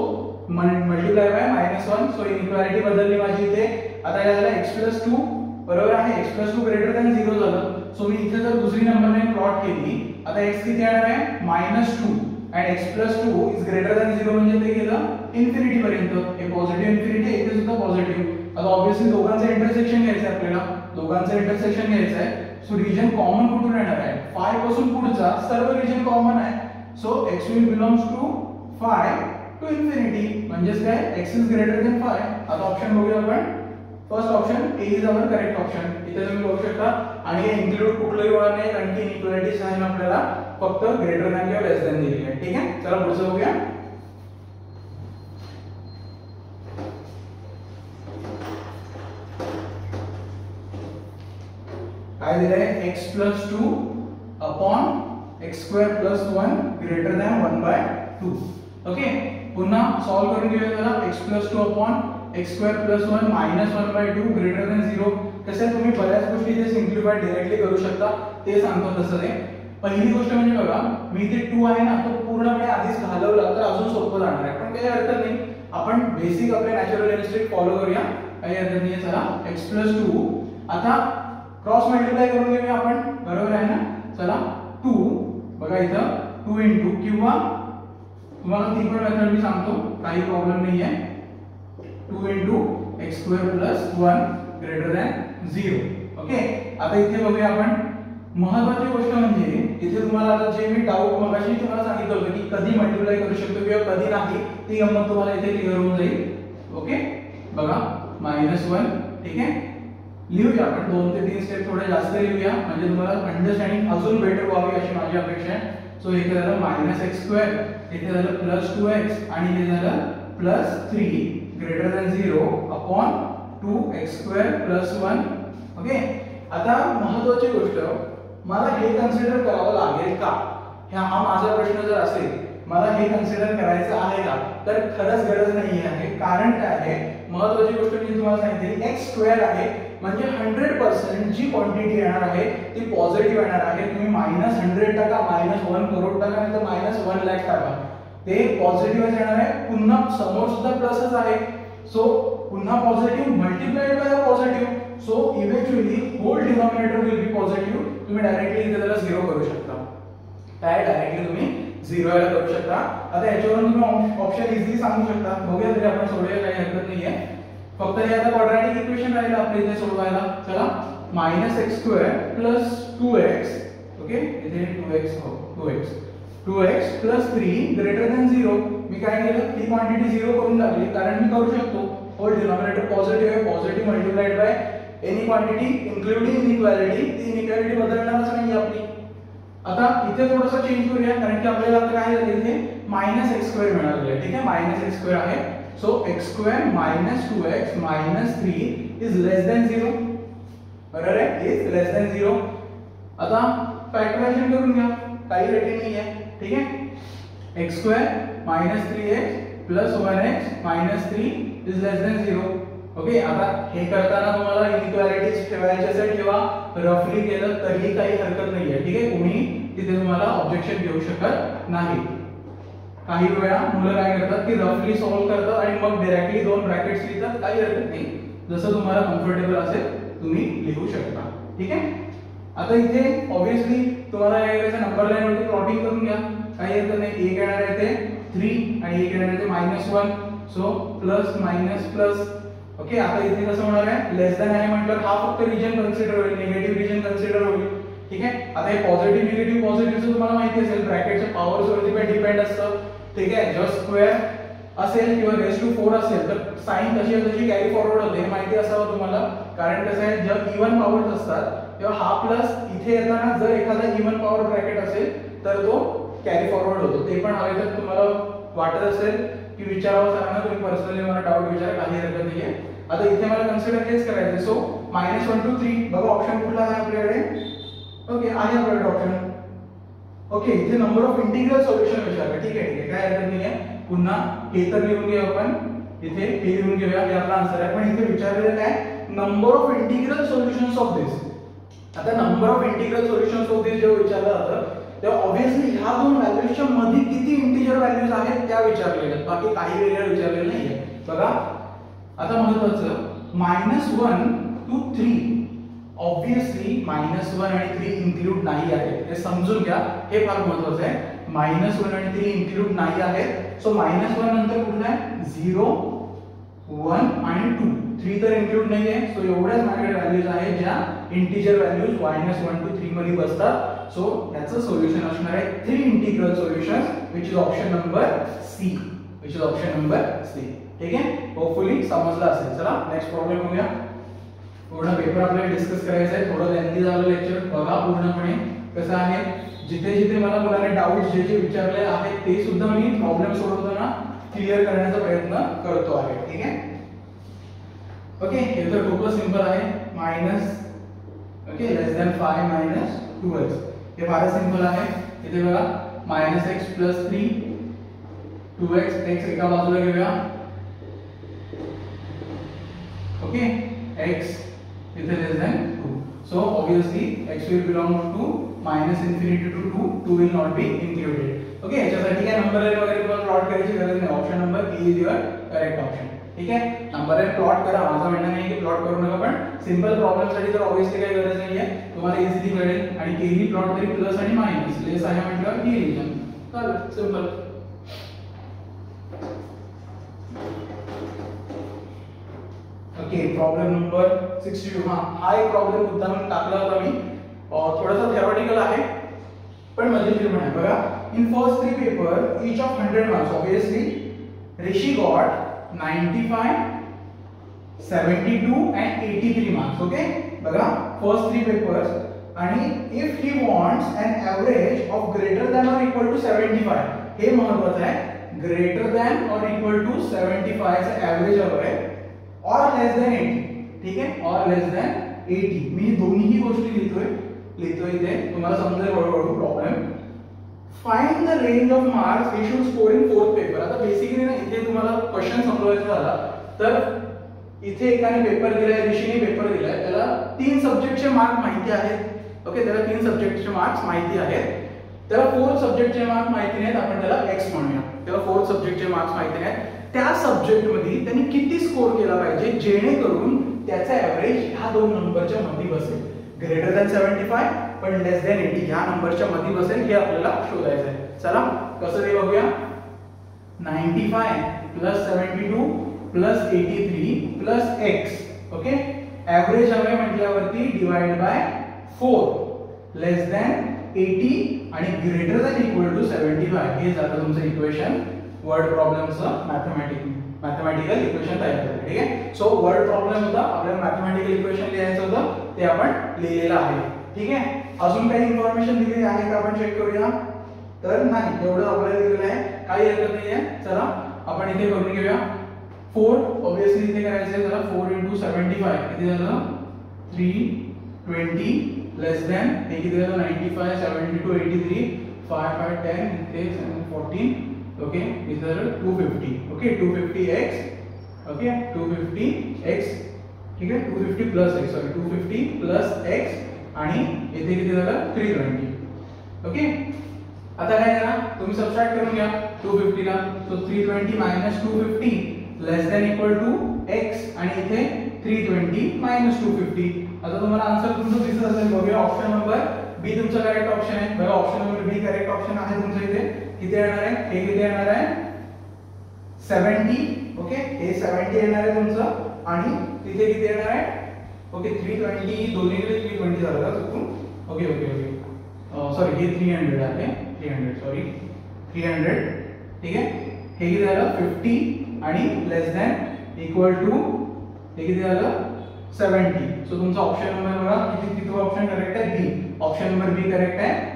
multiply by minus one so inequality बदलली माझी इथे आता काय झालं एक्स प्लस टू बरोबर आहे x plus two greater than zero झालं सो मी इथे जर दुसरी नंबर लाईन प्लॉट केली आता एक्स किती येणार आहे minus two and x plus two is greater than zero म्हणजे ते गेलं इन्फिनिटी पर्यंत. हे पॉझिटिव्ह इन्फिनिटी इथे सुद्धा पॉझिटिव्ह आता ऑब्व्हियसली दोघांचं इंटरसेक्शन घ्यायचं आहे आपल्याला. दोघांचं इंटरसेक्शन घ्यायचं आहे. सो रिजन कॉमन कुठून येणार आहे? फायपासून पुढचा सर्व रिजन कॉमन आहे. So x will belongs to five to infinity म्हणजेच काय? X is greater than five. आता ऑप्शन बघूया आपण. First option A is our correct option इथे तुम्ही बघू शकता. आणि हे इन्क्लूड कुठलंही होणार नाही कारण की इनइक्वालिटी साइन आपल्याला. फक्त ग्रेटर दॅन किंवा लेस दॅन दिलेली आहे ठीक आहे? चला पुढचं बघूया. काय दिलंय? X plus two upon x square plus one greater than one by two. Okay? पुन्हा सॉल्व करून घेऊया त्याला. X plus two upon x square plus one minus one by two greater than zero. कसं तुम्ही बऱ्याच गोष्टी जे सिम्प्लिफाय डिरेक्टली करू शकता. ते सांगतो तसं ते. पहिली गोष्ट म्हणजे बघा मी ते टू आहे ना तो पूर्णपणे आधीच घालवला तर अजून सोपं जाणार आहे. पण काही हरकत नाही. आपण बेसिक आपले नॅचरल इलेक्ट्रिक फॉलो करूया. काही हरकत नाही चला. X plus two. आता क्रॉस मल्टिप्लाय करून घेऊया आपण. बरोबर आहे ना? चला टू बघा इथं टू इंटू किंवा तुम्हाला ती पण मेथड मी सांगतो काही प्रॉब्लेम नाही आहे two into x square plus one greater than zero okay आता इथे बघूया आपण. महत्वाची गोष्ट म्हणजे इथे तुम्हाला आता जे मी डाऊट मगाशी तुम्हाला सांगितलं होतं की कधी मल्टिप्लाय करू शकतो किंवा कधी नाही ती गंमत तुम्हाला इथे क्लिअर होऊन जाईल. ओके बघा मायनस वन ठीक आहे? लिहूया आपण दोन ते तीन स्टेप थोडे जास्त लिहूया. म्हणजे तुम्हाला अंडरस्टँडिंग अजून बेटर व्हावी अशी माझी अपेक्षा आहे. सो हे झालं मायनस एक्स स्क्वेअर इथे झालं प्लस टू एक्स आणि हे झालं plus three greater than zero upon two x square plus one okay आता महत्वाची गोष्ट मला हे कन्सिडर करावं लागेल का? ह्या हा माझा प्रश्न जर असेल मला हे कन्सिडर करायचं आहे का? तर खरंच गरज नाही आहे कारण काय आहे? महत्वाची गोष्ट मी तुम्हाला सांगितली एक्स स्क्वेअर आहे. म्हणजे हंड्रेड पर्सेंट जी क्वांटिटी येणार आहे ती पॉझिटिव्ह येणार आहे. तुम्ही मायनस हंड्रेड टाका मायनस वन करोड टाका नाही तर मायनस वन लॅक टाका. ते पॉझिटिव्हच येणार आहे. पुन्हा समोर सुद्धा प्लसच आहे. सो पुन्हा positive multiplied by positive so eventually whole denominator will be positive तुम्ही डायरेक्टली इथे त्याला झिरो करू शकता. काय डायरेक्टली तुम्ही झिरो याला करू शकता. आता याच्यावरून तुम्ही ऑप्शन इझिली सांगू शकता. बघूया तरी आपण सोडूया काही हरकत नाहीये. फक्त हे आता क्वाड्रॅटिक इक्वेशन राहिलं आपल्या इथे सोडवायला. चला minus x square plus two x okay इथे टू एक्स हो two x two x plus three greater than zero मी काय केलं? ती क्वांटिटी झिरो करून टाकली कारण मी करू शकतो. होल डिनॉमिनेटर पॉझिटिव्ह आहे positive multiplied by any quantity including inequality ती इनइक्वालिटी बदलणारच नाही आपली. आता इथे थोडंसं चेंज करूया कारण की आपल्याला आता काय झालं इथे मायनस एक्स स्क्वेअर मिळालेलं आहे. ठीक आहे? मायनस एक्स स्क्वेअर आहे. So x square minus two x minus three is less than zero बरोबर आहे इज लेस दॅन झिरो आता फॅक्टरायझेशन करून घ्या काही रेटिंग नाही आहे ठीक आहे x square minus three x plus one x minus three is less than zero okay आता हे करताना तुम्हाला इनइक्वालिटीज ठेवायचे असेल किंवा रफली केलं तरी काही हरकत नाहीये ठीक आहे कोणी तिथे तुम्हाला ऑब्जेक्शन घेऊ शकत नाही. काही वेळा मुलं काय करतात की रफली सॉल्व्ह करतात आणि मग डायरेक्टली दोन ब्रॅकेट्स लिहितात काही हरकत नाही. जसं तुम्हाला कम्फर्टेबल असेल तुम्ही लिहू शकता. ठीक आहे? आता इथे ऑब्विसली तुम्हाला काय करायचं नंबर लाईन वरती प्लॉटिंग करून घ्या. काही हरकत नाही. एक येणार आहे ते थ्री आणि एक येणार आहे ते minus one so plus minus plus okay आता इथे कसं होणार आहे? लेस दॅन आहे म्हटलं हा फक्त रिजन कन्सिडर होईल. निगेटिव्ह रिजन कन्सिडर होईल. ठीक आहे? आता हे पॉझिटिव्ह निगेटिव्ह पॉझिटिव्हचं तुम्हाला माहिती असेल. ब्रॅकेटच्या पॉवर्स वरती पण डिपेंड असतं. ठीक आहे जर स्क्वेअर असेल किंवा रेस टू फोर असेल तर साईन कशी तशी कॅरी फॉरवर्ड होते हे माहिती असावं तुम्हाला. कारण कसं आहे जर इव्हन पॉवर्स असतात तेव्हा हा प्लस इथे येताना जर एखादा इव्हन पॉवर ब्रॅकेट असेल तर तो कॅरी फॉरवर्ड होतो. ते पण हवे तर तुम्हाला वाटत असेल की विचारावं सांगा तुम्ही. पर्सनली मला डाऊट विचारा काही हरकत नाहीये. आता इथे मला कन्सिडर हेच करायचं so minus one two three बघा ऑप्शन कुठला आहे आपल्याकडे? ओके आहे आपल्याकडे ऑप्शन ओके इथे नंबर ऑफ इंटिग्रल सोल्युशन विचारलं. ठीक आहे ठीक आहे. काय हरकत नाहीये? पुन्हा हे तर लिहून घेऊ आपण. इथे हे लिहून घेऊया हे आपला आन्सर आहे. पण इथे विचारलेलं काय? Number of integral solutions of this आता number of integral solutions of this जेव्हा विचारलं जातं तेव्हा ऑब्व्हियसली ह्या दोन व्हॅल्यूजच्या मध्ये किती इंटिजर व्हॅल्यूज आहेत त्या विचारलेल्या. बाकी काही वेगळ्या विचारलेलं नाहीये. बघा. आता महत्वाचं minus one two three obviously minus one आणि थ्री इन्क्लूड नाही आहे. हे समजून घ्या. हे फार महत्वाचं आहे. मायनस वन आणि थ्री इन्क्लूड नाही आहेत. सो मायनस वन नंतर कुठलं आहे? झिरो वन आणि टू थ्री तर इन्क्लूड नाही आहे सो एवढ्याच माझ्याकडे व्हॅल्यूज आहेत ज्या integer values minus one two three मध्ये बसतात. सो त्याचं सोल्युशन असणार आहे. Three integral solution which is option number C which is option number C ठीक आहे? होपफुली समजलं असेल. चला नेक्स्ट प्रॉब्लेम बघूया. पूर्ण पेपर आपल्याला डिस्कस करायचं आहे. थोडं लेंथी झालं लेक्चर बघा पूर्णपणे. कसं आहे? जिथे जिथे मला मुलाने डाऊट जे जे विचारले आहेत ते सुद्धा मी प्रॉब्लेम सोडवताना क्लिअर करण्याचा प्रयत्न करतो आहे. ठीक आहे? ओके हे तर खूपच सिंपल आहे. Minus okay less than five minus two x हे फारच सिंपल आहे. इथे बघा minus x plus three two x x एका बाजूला घेऊया. ओके एक्स इथे less than two so obviously x will belong to minus infinity two two two will not be included okay याच्यासाठी काय नंबर लाईन वगैरे तुम्हाला प्लॉट करायची गरज नाही. Option number A is your correct option ठीक आहे? नंबर लाईन प्लॉट करा. माझं म्हणणं नाही की प्लॉट करू नका पण सिंपल प्रॉब्लेमसाठी तर ऑब्वियसली काही गरज नाहीये. तुम्हाला इझिली कळेल आणि केही प्लॉट तरी प्लस आणि मायनस लेस आहे म्हटलं की रिजन चालेल. सिंपल ओके प्रॉब्लेम नंबर 62 हां हा एक प्रॉब्लेम मुद्दा म्हणून टाकला होता मी. थोडासा थिओरिटिकल आहे. पण मजेशीर पण बघा in first three paper each of 100 marks obviously Rishi got 95 72 and 83 marks okay बघा three papers if he wants an average of greater than or equal to 75 हे महत्वाचं आहे. Greater than or equal to 75 चं average हवं आहे. और लेस than 80 ठीक आहे? और लेस दॅन 80 मी दोन्ही गोष्टी लिहितोय. लिहितो इथे. तुम्हाला समजेल हळूहळू problem find the range of marks we should score in fourth paper आता बेसिकली ना इथे तुम्हाला क्वेश्चन समजवायचा झाला तर इथे एकाने पेपर दिलाय ऋषीने पेपर दिलाय. त्याला तीन सब्जेक्टचे मार्क माहिती आहेत. ओके त्याला तीन सब्जेक्टचे मार्क्स माहिती आहेत. त्याला फोर्थ सब्जेक्टचे मार्क्स माहिती नाहीत. आपण त्याला एक्स म्हणूया. त्याला फोर्थ सब्जेक्टचे मार्क्स माहिती नाहीत. त्या सब्जेक्टमध्ये त्यांनी किती स्कोर केला पाहिजे जेणेकरून त्याचा ऍव्हरेज ह्या दोन नंबरच्या मध्ये बसेल. ग्रेटर दॅन सेव्हन्टी फाय पण लेस दॅन एटी ह्या नंबरच्या मध्ये बसेल हे आपल्याला शोधायचं आहे चला कसं ते बघूया? Ninety five plus seventy two plus eighty three plus x okay average हवे म्हटल्यावरती divide by four less than eighty आणि greater than equal to seventy five हे झालं तुमचं इक्वेशन वर्ड प्रॉब्लेमचं मॅथमॅटिक मॅथमॅटिकल इक्वेशन तयार केलं ठीक आहे? सो वर्ड प्रॉब्लेम होता. आपल्याला मॅथमॅटिकल इक्वेशन लिहायचं होतं. ते आपण लिहिलेलं आहे. ठीक आहे? अजून काही इन्फॉर्मेशन दिलेली आहे का आपण चेक करूया? तर नाही. एवढं आपल्याला दिलेलं आहे. काही हरकत नाही आहे चला, आपण इथे करून घेऊया. फोर ऑब्विसली इथे करायचं आहे. चला फोर इंटू सेव्हन्टी फाय किती झालं? थ्री ट्वेंटी लेस दॅन हे किती झालं? Ninety five seventy two eighty three five five ten fourteen okay इथे झालं? Two fifty okay two fifty x okay two fifty x ठीक आहे? Two fifty plus x sorry two fifty plus x आणि इथे किती झालं? थ्री ट्वेंटी ओके आता काय करा? तुम्ही सबस्ट्रॅक्ट करून घ्या. Two फिफ्टीला so three twenty minus two fifty less than equal to x आणि इथे three twenty minus two fifty आता तुम्हाला आन्सर तुमचं दिसत असेल. बघूया ऑप्शन नंबर बी तुमचा करेक्ट ऑप्शन आहे. बघा option number B correct option आहे तुमचं इथे. किती येणार आहे? हे किती येणार आहे? सेव्हन्टी ओके हे सेव्हन्टी येणार आहे तुमचं. आणि तिथे किती येणार आहे? ओके थ्री ट्वेंटी दोन्हीकडे थ्री ट्वेंटी झालं का चुकून? ओके ओके ओके सॉरी हे थ्री हंड्रेड आहे. Three hundred sorry three hundred ठीक आहे? हे किती झालं? फिफ्टी आणि लेस दॅन इक्वल टू हे किती झालं? सेवन्टी सो तुमचा ऑप्शन नंबर बघा किती किती ऑप्शन करेक्ट आहे? B option number B correct आहे?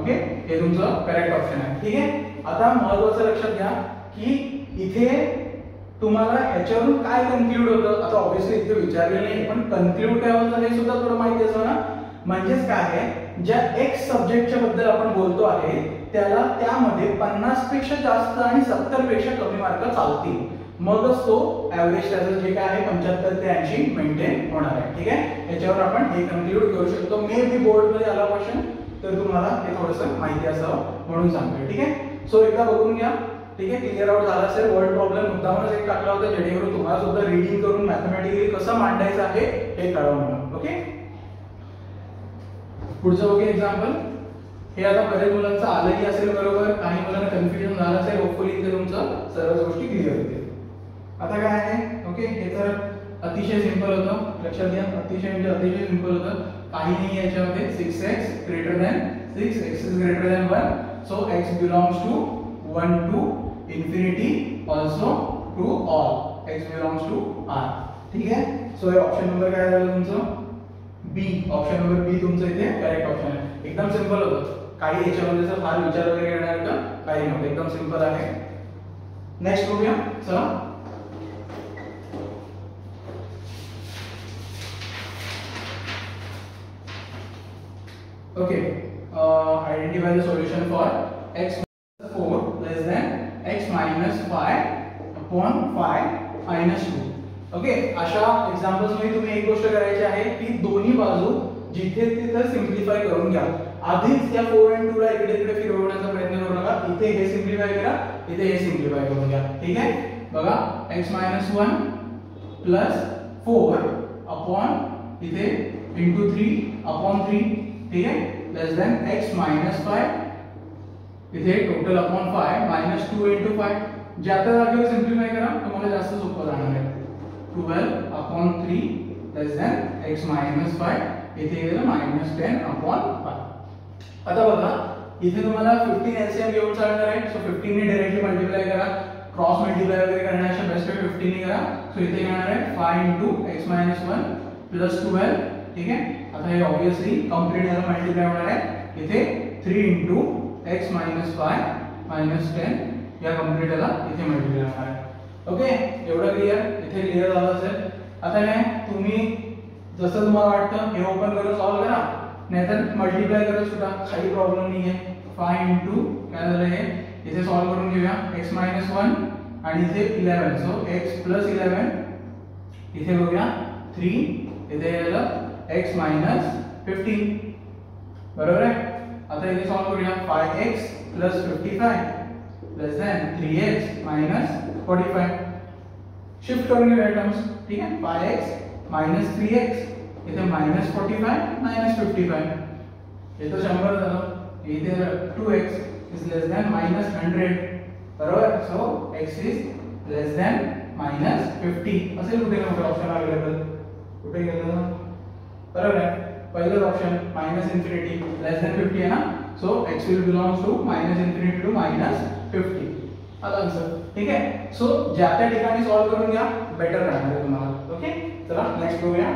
ओके हे तुमचं करेक्ट ऑप्शन आहे. ठीक आहे? आता महत्वाचं लक्षात घ्या की इथे तुम्हाला ह्याच्यावरून काय कन्क्ल्यूड होतं? आता ऑब्विसली इथे विचारलं नाही पण कन्क्ल्यूड काय होतं हे सुद्धा थोडं माहिती असं ना? म्हणजेच काय आहे? ज्या एक्स सब्जेक्टच्या बद्दल आपण बोलतो आहे त्याला त्यामध्ये पन्नासपेक्षा जास्त आणि सत्तरपेक्षा कमी मार्क चालतील. मगच तो ऍव्हरेज त्याचं जे काय आहे पंच्याहत्तर ते ऐंशी मेंटेन होणार आहे. ठीक आहे? याच्यावर आपण हे कन्क्ल्यूड करू शकतो. मे बी बोर्डमध्ये आला क्वेश्चन तर तुम्हाला हे थोडंसं माहिती असावं म्हणून सांगतोय. ठीक आहे? सो एकदा बघून घ्या. ठीक आहे क्लिअर आउट झाला. असेल वर्ड प्रॉब्लेम मुद्दामच एक टाकला होता. जेणेकरून तुम्हाला सुद्धा रिडिंग करून मॅथमॅटिकली कसं मांडायचं आहे हे कळवं ओके पुढचं बघूया एक्झाम्पल हे आता बरेच मुलांचं आलंही असेल बरोबर काही मुलांना कन्फ्युजन झालं असेल होपफुली इथे तुमचं सर्व गोष्टी क्लिअर होतील. आता काय आहे? ओके हे तर अतिशय सिंपल होतं. लक्षात घ्या अतिशय म्हणजे अतिशय सिंपल होतं. काही नाही याच्यामध्ये. Six x greater than six x is greater than one so x belongs to one to infinity also to all x belongs to are ठीक है? सो हे ऑप्शन नंबर काय झालं तुमचं बी ऑप्शन नंबर बी तुमचं इथे करेक्ट ऑप्शन आहे एकदम सिंपल होतं काही याच्यामध्ये फार विचार वगैरे येणार का? काही नव्हतं एकदम सिंपल आहे. नेक्स्ट बघूया. चला. Uh, identify the solution for x 4 less than x minus 5 upon 5 minus 2. Okay अशा एक्झाम्पल्स मध्ये तुम्ही एक गोष्ट करायची आहे की दोन्ही बाजू जिथे तिथे सिम्प्लिफाय करून घ्या. आधीच त्या फोर अँड टू ला इकडे इकडे फिरवण्याचा प्रयत्न करू नका. इथे हे सिम्प्लिफाय करा, इथे हे सिम्प्लिफाय करून घ्या. ठीक आहे? बघा, x minus one plus four upon इथे इंटू थ्री अपॉन थ्री ठीक आहे? Less than x minus five इथे total upon five minus two into five ज्या त्या जागेवर सिम्प्लिफाय करा तुम्हाला जास्त सोपं जाणार आहे twelve upon three less than x minus five इथे गेलं मायनस टेन अपॉन फाय आता बघा इथे तुम्हाला फिफ्टीन एलसीएम घेऊन चालणार आहे सो फिफ्टीन ने डायरेक्टली मल्टिप्लाय करा क्रॉस मल्टिप्लाय वगैरे करण्याच्या बेस्ट वे फिफ्टीन करा सो इथे येणार आहे five into x minus one plus twelve ठीक आहे आता हे ऑब्विसली कंप्लीट याला मल्टिप्लाय होणार आहे इथे three into x minus five minus ten या कंप्लीट याला इथे मल्टिप्लाय होणार आहे ओके एवढं क्लिअर इथे क्लिअर झालं असेल? आता काय तुम्ही जसं तुम्हाला वाटतं, हे ओपन करून सॉल्व्ह करा. नाहीतर मल्टिप्लाय करत सुद्धा. काही प्रॉब्लेम नाही आहे इंटू काय झालं हे? इथे सॉल्व्ह करून घेऊया. एक्स मायनस आणि इथे इलेव्हन सो एक्स प्लस इथे बघूया. थ्री इथे झालं एक्स मायनस बरोबर आहे? आता इथे सॉल्व्ह करूया five x plus fifty five less than three x minus forty five shift करून घेऊया टर्म्स ठीक आहे five x minus three x इथे minus forty five minus fifty five इथं शंभर झालं इथे two x is less than minus hundred बरोबर? So x is less than minus fifty असेल कुठे ना कुठे ऑप्शन अवेलेबल कुठे गेलं बरोबर आहे पहिलंच option minus infinity less than fifty आहे ना so x will belongs to minus infinity to fifty आला आन्सर ठीक आहे सो ज्या सॉल्व्ह करून बेटर राहणार आहे तुम्हाला ओके चला नेक्स्ट बघूया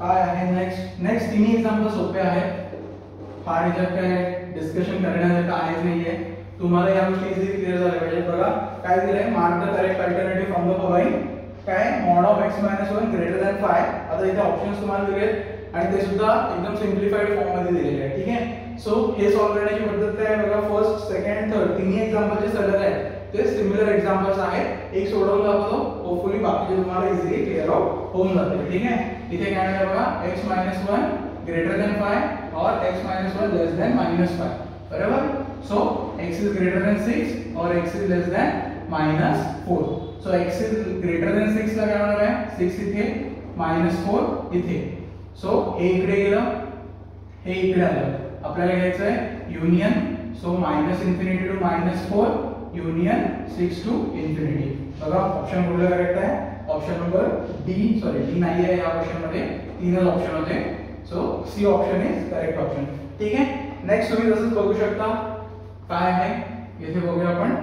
काय आहे नेक्स्ट नेक्स्ट तिन्ही एक्झाम्पल सोपे आहेत फार याच्यात काय डिस्कशन करण्यासारखं आहेच नाहीये तुम्हाला या गोष्टी इझिली क्लिअर झाल्या पाहिजे बघा काय दिलंय mark the correct alternative from the following काय mod of minus one greater than five आता इथे ऑप्शन्स तुम्हाला दिलेत आणि ते सुद्धा एकदम सिम्प्लिफाईड फॉर्म मध्ये दिलेले आहे ठीक आहे सो हे सॉल्व्ह करण्याची पद्धत काय बघा? फ़र्स्ट सेकंड थर्ड तिन्ही एक्झाम्पल जे सलग आहेत ते सिमिलर एक्झाम्पल्स आहेत एक सोडवून दाखवतो होपफुली बाकीचे तुम्हाला इझिली क्लिअर आउट होऊन जातील ठीक आहे इथे काय आहे बघा? x minus one greater than five और x minus one less than minus five बरोबर? So x is greater than six और x is less than minus four so x is greater than six ला काय होणार आहे six इथे minus four इथे। So हे इकडे गेलं, हे इकडे आलं। आपल्याला घ्यायचं आहे union so minus infinity to minus four union six to infinity बघा ऑप्शन कुठलं करेक्ट आहे? Option number D sorry D नाही आहे या क्वेश्चन मध्ये. तीनच ऑप्शन होते. So C option is correct option ठीक आहे? नेक्स्ट तुम्ही तसंच बघू शकता. काय आहे येथे बघूया आपण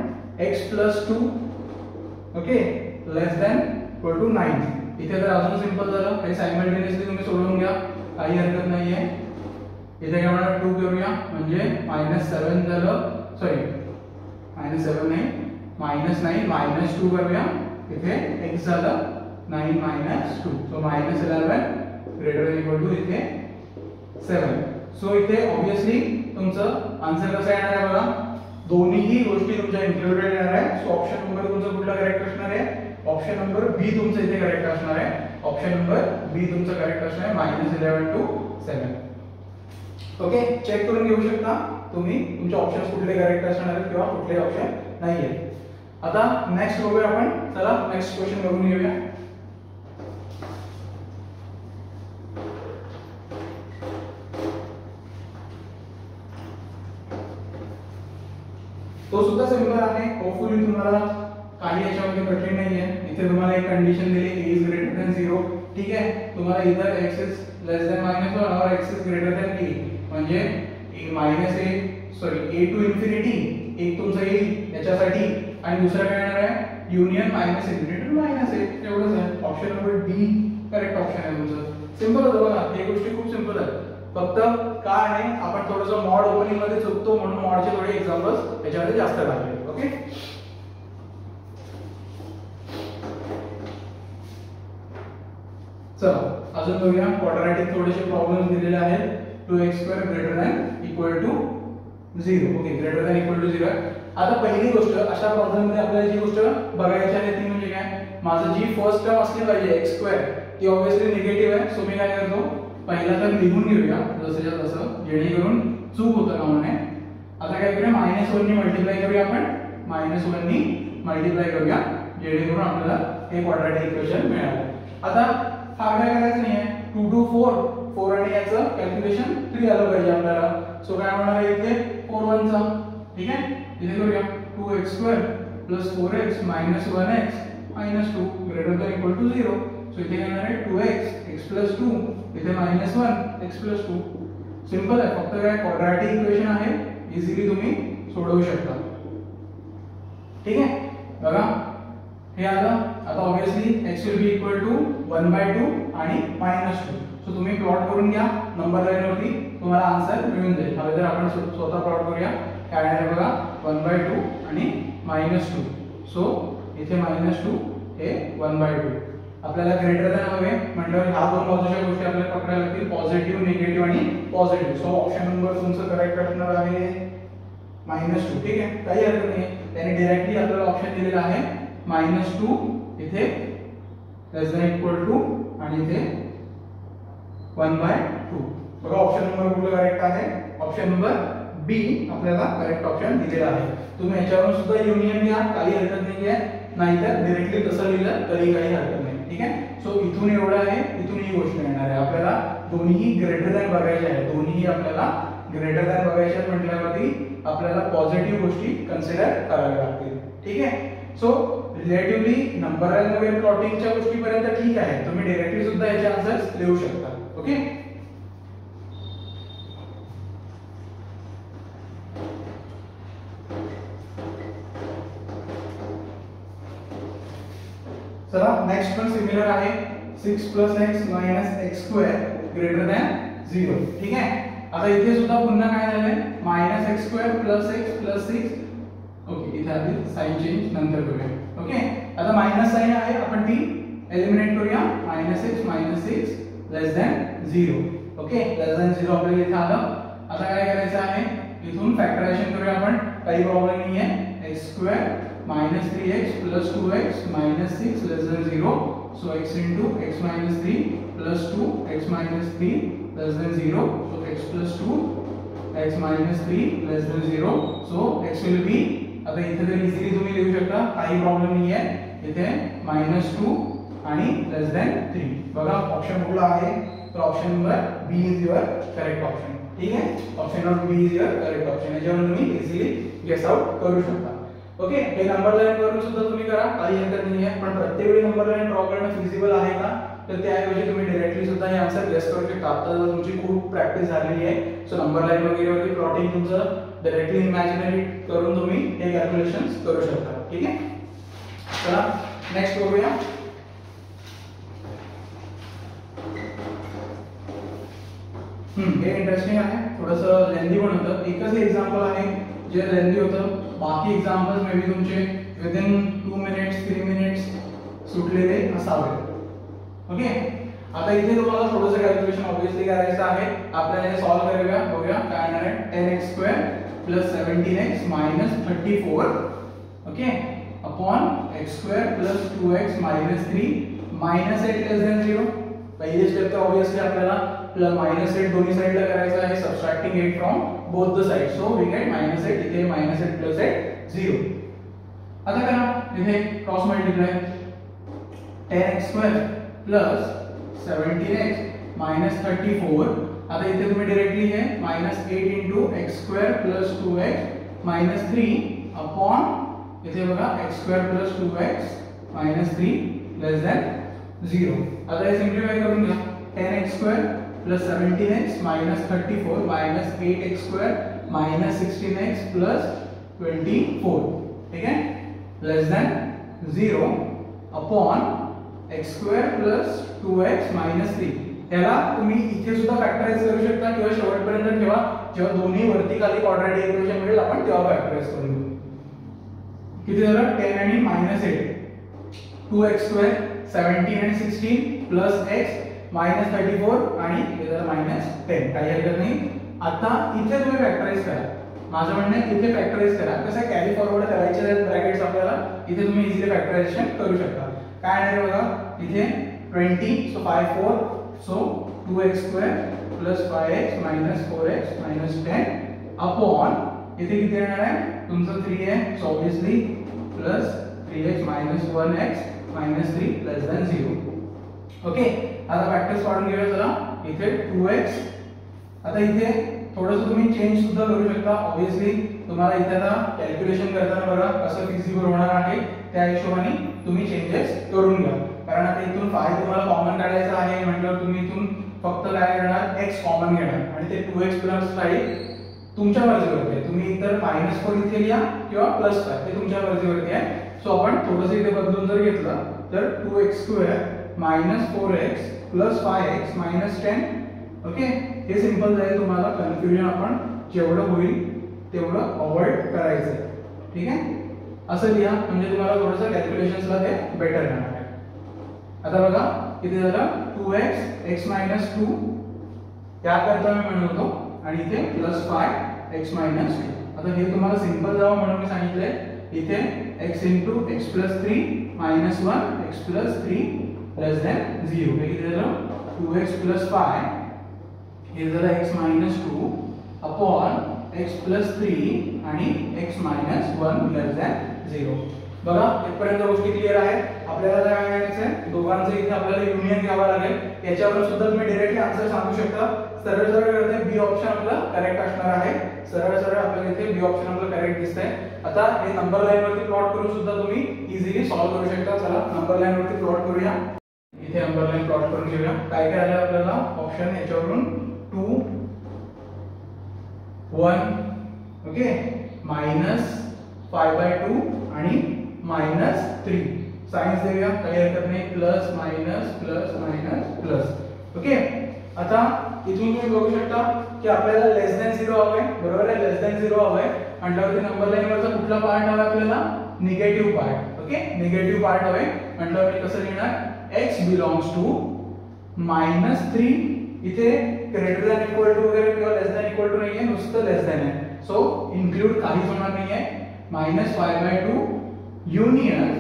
x plus two okay less than equal to nine इथे तर अजून सिंपल झालं हे सायमल्टेनियसली तुम्ही सोडवून घ्या, काही हरकत नाही आहे इथे काय म्हणा टू करूया, म्हणजे मायनस सेवन झालं सॉरी मायनस सेवन नाही मायनस नाईन मायनस टू करूया. इथे एक्स झालं nine minus two so minus eleven greater equal to इथे सेवन सो इथे ऑब्विसली तुमचं आन्सर कसं येणार आहे बघा? दोन्हीही गोष्टी तुमच्या इन्क्लुडेड येणार आहे. सो ऑप्शन नंबर तुमचं कुठला करेक्ट असणार आहे? ऑप्शन नंबर बी तुमचं इथे करेक्ट असणार आहे. ऑप्शन नंबर बी तुमचं करेक्ट असणार आहे. Minus eleven to seven okay check करून घेऊ शकता तुम्ही. तुमचे ऑप्शन्स कुठले करेक्ट असणार आहेत किंवा कुठले ऑप्शन नाही आहेत आता नेक्स्ट बघूया आपण. चला नेक्स्ट क्वेश्चन बघून घेऊया. तो सुद्धा सिंपल आहे. होपफुली तुम्हाला काही याच्यामध्ये कठीण नाही आहे इथे तुम्हाला एक कंडिशन दिली A is greater than zero ठीक आहे? तुम्हाला इधर x is less than minus one और x is greater than A म्हणजे minus A sorry A to infinity एक तुमचं येईल याच्यासाठी. आणि दुसरं काय येणार आहे? Union minus infinity to minus A एवढंच आहे. Option number D correct option आहे तुमचं. सिंपल होतं बघा. हे गोष्टी खूप सिंपल आहेत. फक्त काय आहे आपण थोडंसं मॉड ओपनिंगमध्ये चुकतो म्हणून मॉडचे थोडे एक्झाम्पल्स याच्यामध्ये जास्त लागले ओके चला अजून बघूया क्वाड्रॅटिक थोडेसे प्रॉब्लेम दिलेले आहेत. Two x square greater than equal to zero okay greater than equal to zero आता पहिली गोष्ट अशा प्रॉब्लेममध्ये आपल्याला जी गोष्ट बघायची आहे ती म्हणजे काय? माझं जी फर्स्ट टर्म असली पाहिजे एक्स स्क्वेअर ती ऑब्विसली निगेटिव्ह आहे सो मी काय करतो? पहिला तर लिहून घेऊया जसंच्या तसं जेणेकरून चूक होतं का म्हणे आता काय करूया मायनस वननी मल्टिप्लाय करूया आपण मायनस वननी मल्टिप्लाय करूया जेणेकरून आपल्याला हे क्वाड्रॅटिक इक्वेशन मिळालं. आता हा काय करायचं नाही आहे टू टू फोर फोर आणि याचं कॅल्क्युलेशन थ्री आलं पाहिजे आपल्याला. सो काय होणार आहे इथे? फोर वनचा ठीक आहे? इथे करूया. Two x square plus four x minus one x minus two greater than equal to zero so इथे काय होणार आहे? Two x x plus two इथे minus one x plus two simple आहे. फक्त काय? क्वाड्रॅटिक इक्वेशन आहे. इझिली तुम्ही सोडवू शकता. ठीक आहे? बघा. हे आलं आता obviously x will be equal to one by two आणि मायनस टू सो तुम्ही प्लॉट करून घ्या. नंबर लाईन वरती तुम्हाला आन्सर मिळून जाईल. हवे तर आपण स्वतः प्लॉट करूया. काय आहे बघा? वन बाय टू आणि मायनस टू सो इथे मायनस टू हे वन बाय टू आपल्याला ग्रेटर दॅन हवे. म्हटल्यावर ह्या दोन बाजूच्या गोष्टी आपल्याला पकडायला लागतील. पॉझिटिव्ह निगेटिव्ह आणि पॉझिटिव्ह सो ऑप्शन नंबर तुमचं करेक्ट असणार आहे मायनस टू ठीक आहे? काही हरकत नाही त्याने डिरेक्टली आपल्याला ऑप्शन दिलेला आहे मायनस टू इथे लेस दॅन इक्वल टू आणि इथे वन बाय टू बघा ऑप्शन नंबर कुठलं करेक्ट आहे? ऑप्शन नंबर बी आपल्याला करेक्ट ऑप्शन दिलेला आहे. तुम्ही याच्यावरून सुद्धा युनियन घ्या. काही हरकत नाही आहे नाहीतर डिरेक्टली तसं लिहिलं तरी काही हरकत नाही ठीक आहे? सो इथून एवढं आहे इथून ही गोष्ट येणार आहे. आपल्याला दोन्ही ग्रेटर दॅन बघायचे आहे दोन्ही आपल्याला ग्रेटर दॅन बघायचे म्हटल्यावरती आपल्याला पॉझिटिव्ह गोष्टी कन्सिडर कराव्या लागतील. ठीक आहे? सो रिलेटिव्हली नंबर लाईन प्लॉटिंगच्या गोष्टीपर्यंत ठीक आहे. तुम्ही डिरेक्टली सुद्धा याचे आन्सर्स लिहू शकता. ओके नेक्स्ट पण सिमिलर आहे. 6 plus x minus x square greater than zero ठीक आहे? आता इथे सुद्धा पुन्हा काय झालंय? Minus x square plus x plus six okay इथे आधी साइन चेंज नंतर करूया ओके आता मायनस साइन आहे, आपण ती एलिमिनेट करूया. Minus x minus six less than zero okay less than zero आपल्याला इथे आलं. आता काय करायचं आहे? इथून फॅक्टरायझेशन करूया आपण. काही प्रॉब्लेम नाही आहे x square minus 3x plus 2x minus 6 less than 0 so, x into x minus 3 plus 2 x minus 3 less than 0 so, x plus 2 x minus 3 less than 0 so, x will be आता इथे तर तुम्ही लिहू शकता काही problem नाही आहे इथे मायनस टू आणि लेस दॅन थ्री बघा ऑप्शन कुठला आहे? तर option number B is your correct option ठीक आहे option number B is your correct option याच्यावर तुम्ही इझिली गेस आउट करू शकता. ओके हे नंबर लाईन वरून सुद्धा तुम्ही करा. काही हरकत नाही आहे. पण प्रत्येक वेळी नंबर लाईन ड्रॉ करणं फिजिबल आहे का? तर त्याऐवजी तुम्ही डिरेक्टली सुद्धा हे आन्सर गेस करू शकता. आता जर तुमची खूप प्रॅक्टिस झालेली आहे सो नंबर लाईन वगैरे वगैरे प्लॉटिंग तुमचं डायरेक्टली इमॅजिनरी करून तुम्ही हे कॅल्क्युलेशन करू शकता. ठीक आहे? चला नेक्स्ट बघूया. हे इंटरेस्टिंग आहे. थोडंसं लेंदी पण होतं. एकच एक्झाम्पल आहे जे लेंदी होतं. बाकी एक्झाम्पल्स मे बी तुमचे within two minutes three minutes सुटलेले असावे. ओके आता इथे तुम्हाला थोडंसं कॅल्क्युलेशन ऑब्विसली करायचं आहे. आपल्याला हे सॉल्व्ह करूया. बघूया काय येणार आहे. Ten x square plus seventeen x minus thirty four okay upon x square plus two x minus three minus eight less than zero पहिली स्टेप तर ऑब्विसली आपल्याला प्लस मायनस एट दोन्ही साईडला करायचं आहे subtracting eight from both the side so we get minus eight इथे minus eight plus eight zero आता करा इथे cross multiply ten x square plus seventeen x minus thirty four आता इथे तुम्ही डिरेक्टली हे minus eight into x square plus two x minus three upon इथे बघा x square plus two x minus three less than zero आता हे simplify करून घ्या ten x square plus seventeen x minus thirty four minus eight x square minus sixteen x plus twenty four ठीक आहे less than zero upon x square plus two x minus three त्याला तुम्ही इथे सुद्धा factorise करू शकता किंवा शेवटपर्यंत ठेवा. जेव्हा दोन्ही वरती खाली क्वाड्रॅटिक इक्वेशन मिळेल आपण तेव्हा फॅक्टराइज करू किती झालं? टेन आणि minus eight two x square seventeen आणि sixteen plus x minus thirty four आणि मायनस टेन काही हरकत नाही. आता इथे तुम्ही फॅक्टराईज करा. माझं म्हणणं आहे इथे फॅक्टराईज करा. कसं कॅरी फॉरवर्ड करायचे ब्रॅकेट्स आपल्याला. इथे तुम्ही इझिली फॅक्टरायझेशन करू शकता. काय आहे बघा? इथे twenty so five four so two x square plus five x minus four x minus ten upon इथे किती येणार आहे? तुमचं थ्री आहे so obviously plus three x minus one x minus three plus than zero okay आता practice काढून घेऊया जरा. इथे टू एक्स आता इथे थोडंसं तुम्ही चेंज सुद्धा करू शकता. ऑब्विसली तुम्हाला इथे आता कॅल्क्युलेशन करताना बघा कसं फिजिबल होणार आहे. त्या हिशोबाने तुम्ही चेंजेस करून घ्या. कारण आता इथून फाय तुम्हाला कॉमन काढायचं आहे म्हटलं तुम्ही इथून फक्त काय करणार? एक्स कॉमन घेणार. आणि ते टू एक्स प्लस फाईव्ह तुमच्या मर्जीवरती आहे. तुम्ही इतर मायनस फोर इथे लिहा किंवा प्लस फाय ते तुमच्या मर्जीवरती आहे. सो आपण थोडंसं इथे बदलून जर घेतलं तर टू एक्स टू आहे minus four x plus five x minus ten okay हे सिंपल जाईल तुम्हाला. कन्फ्युजन आपण जेवढं होईल तेवढं अवॉइड करायचं ठीक आहे? असं लिहा. म्हणजे तुम्हाला थोडंसं कॅल्क्युलेशन्सला ते बेटर राहणार आहे. आता बघा इथे झालं? Two x x minus two त्याकरता मी मिळवतो आणि इथे plus five x minus two आता हे तुम्हाला सिंपल जावं म्हणून मी सांगितलंय. इथे x into x plus three minus one x plus three less than zero हे किती झालं टू एक्स प्लस फाय हे झालं x minus two upon x plus three आणि एक्स मायनस वन झिरो बघा इथपर्यंत गोष्टी क्लिअर आहेत. आपल्याला काय करायचंय दोघांचं इथे आपल्याला युनियन घ्यावं लागेल. याच्यावर सुद्धा तुम्ही डिरेक्टली आन्सर सांगू शकता. सरळ सरळ करते बी ऑप्शन आपला करेक्ट असणार आहे. सरळ सरळ आपल्याला इथे बी ऑप्शन आपला करेक्ट दिसतंय. आता हे नंबर लाईन वरती प्लॉट करून सुद्धा तुम्ही इझिली सॉल्व्ह करू शकता. चला नंबर लाईन वरती प्लॉट करूया. इथे अंबरलाईन प्लॉट करून घेऊया काय काय आलं आपल्याला? ऑप्शन याच्यावरून two one okay minus five by two आणि मायनस थ्री सायन्स देऊया. काही हरकत नाही. Plus minus plus minus plus okay आता इथून तुम्ही बघू शकता की आपल्याला लेस दॅन झिरो हवंय. बरोबर आहे? लेस दॅन झिरो हवंय. म्हटल्यावरती नंबर लाईन वरचा कुठला पार्ट हवा आपल्याला? Negative part okay negative part हवे म्हटल्यावर कसं लिहिणार? X belongs to minus three इथे ग्रेटर दॅन इक्वल टू वगैरे किंवा लेस दॅन इक्वल टू नाहीये नुसतं लेस दॅन आहे. सो इन्क्लूड काहीच होणार नाहीये. Minus five by two union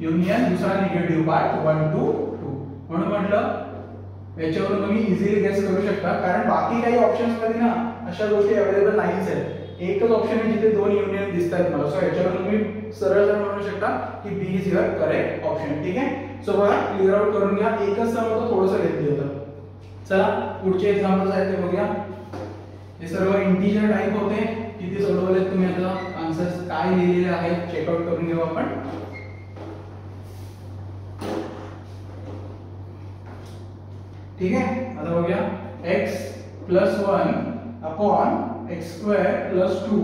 union दुसरा negative part one two two म्हणून म्हटलं याच्यावरून तुम्ही इझिली गेस करू शकता. कारण बाकी काही ऑप्शन्समध्ये ना अशा गोष्टी अवेलेबल नाहीच आहेत. एकच ऑप्शन आहे जिथे दोन युनियन दिसतात आहेत मला. सो याच्यावरून तुम्ही सरळ सरळ म्हणू शकता की B is your correct option ठीक आहे? सो बघा क्लिअर आउट करून घ्या. एकच सम होतं थोडंसं घेतली होतं. चला पुढचे एक्झाम्पल्स आहेत ते बघूया. हे सर्व इंटिजर टाईप होते. किती सोडवले तुम्ही आता? आन्सर्स काय लिहिलेले आहेत? चेकआउट करून घेऊ आपण. ठीक आहे? आता बघूया. X plus one upon x square plus two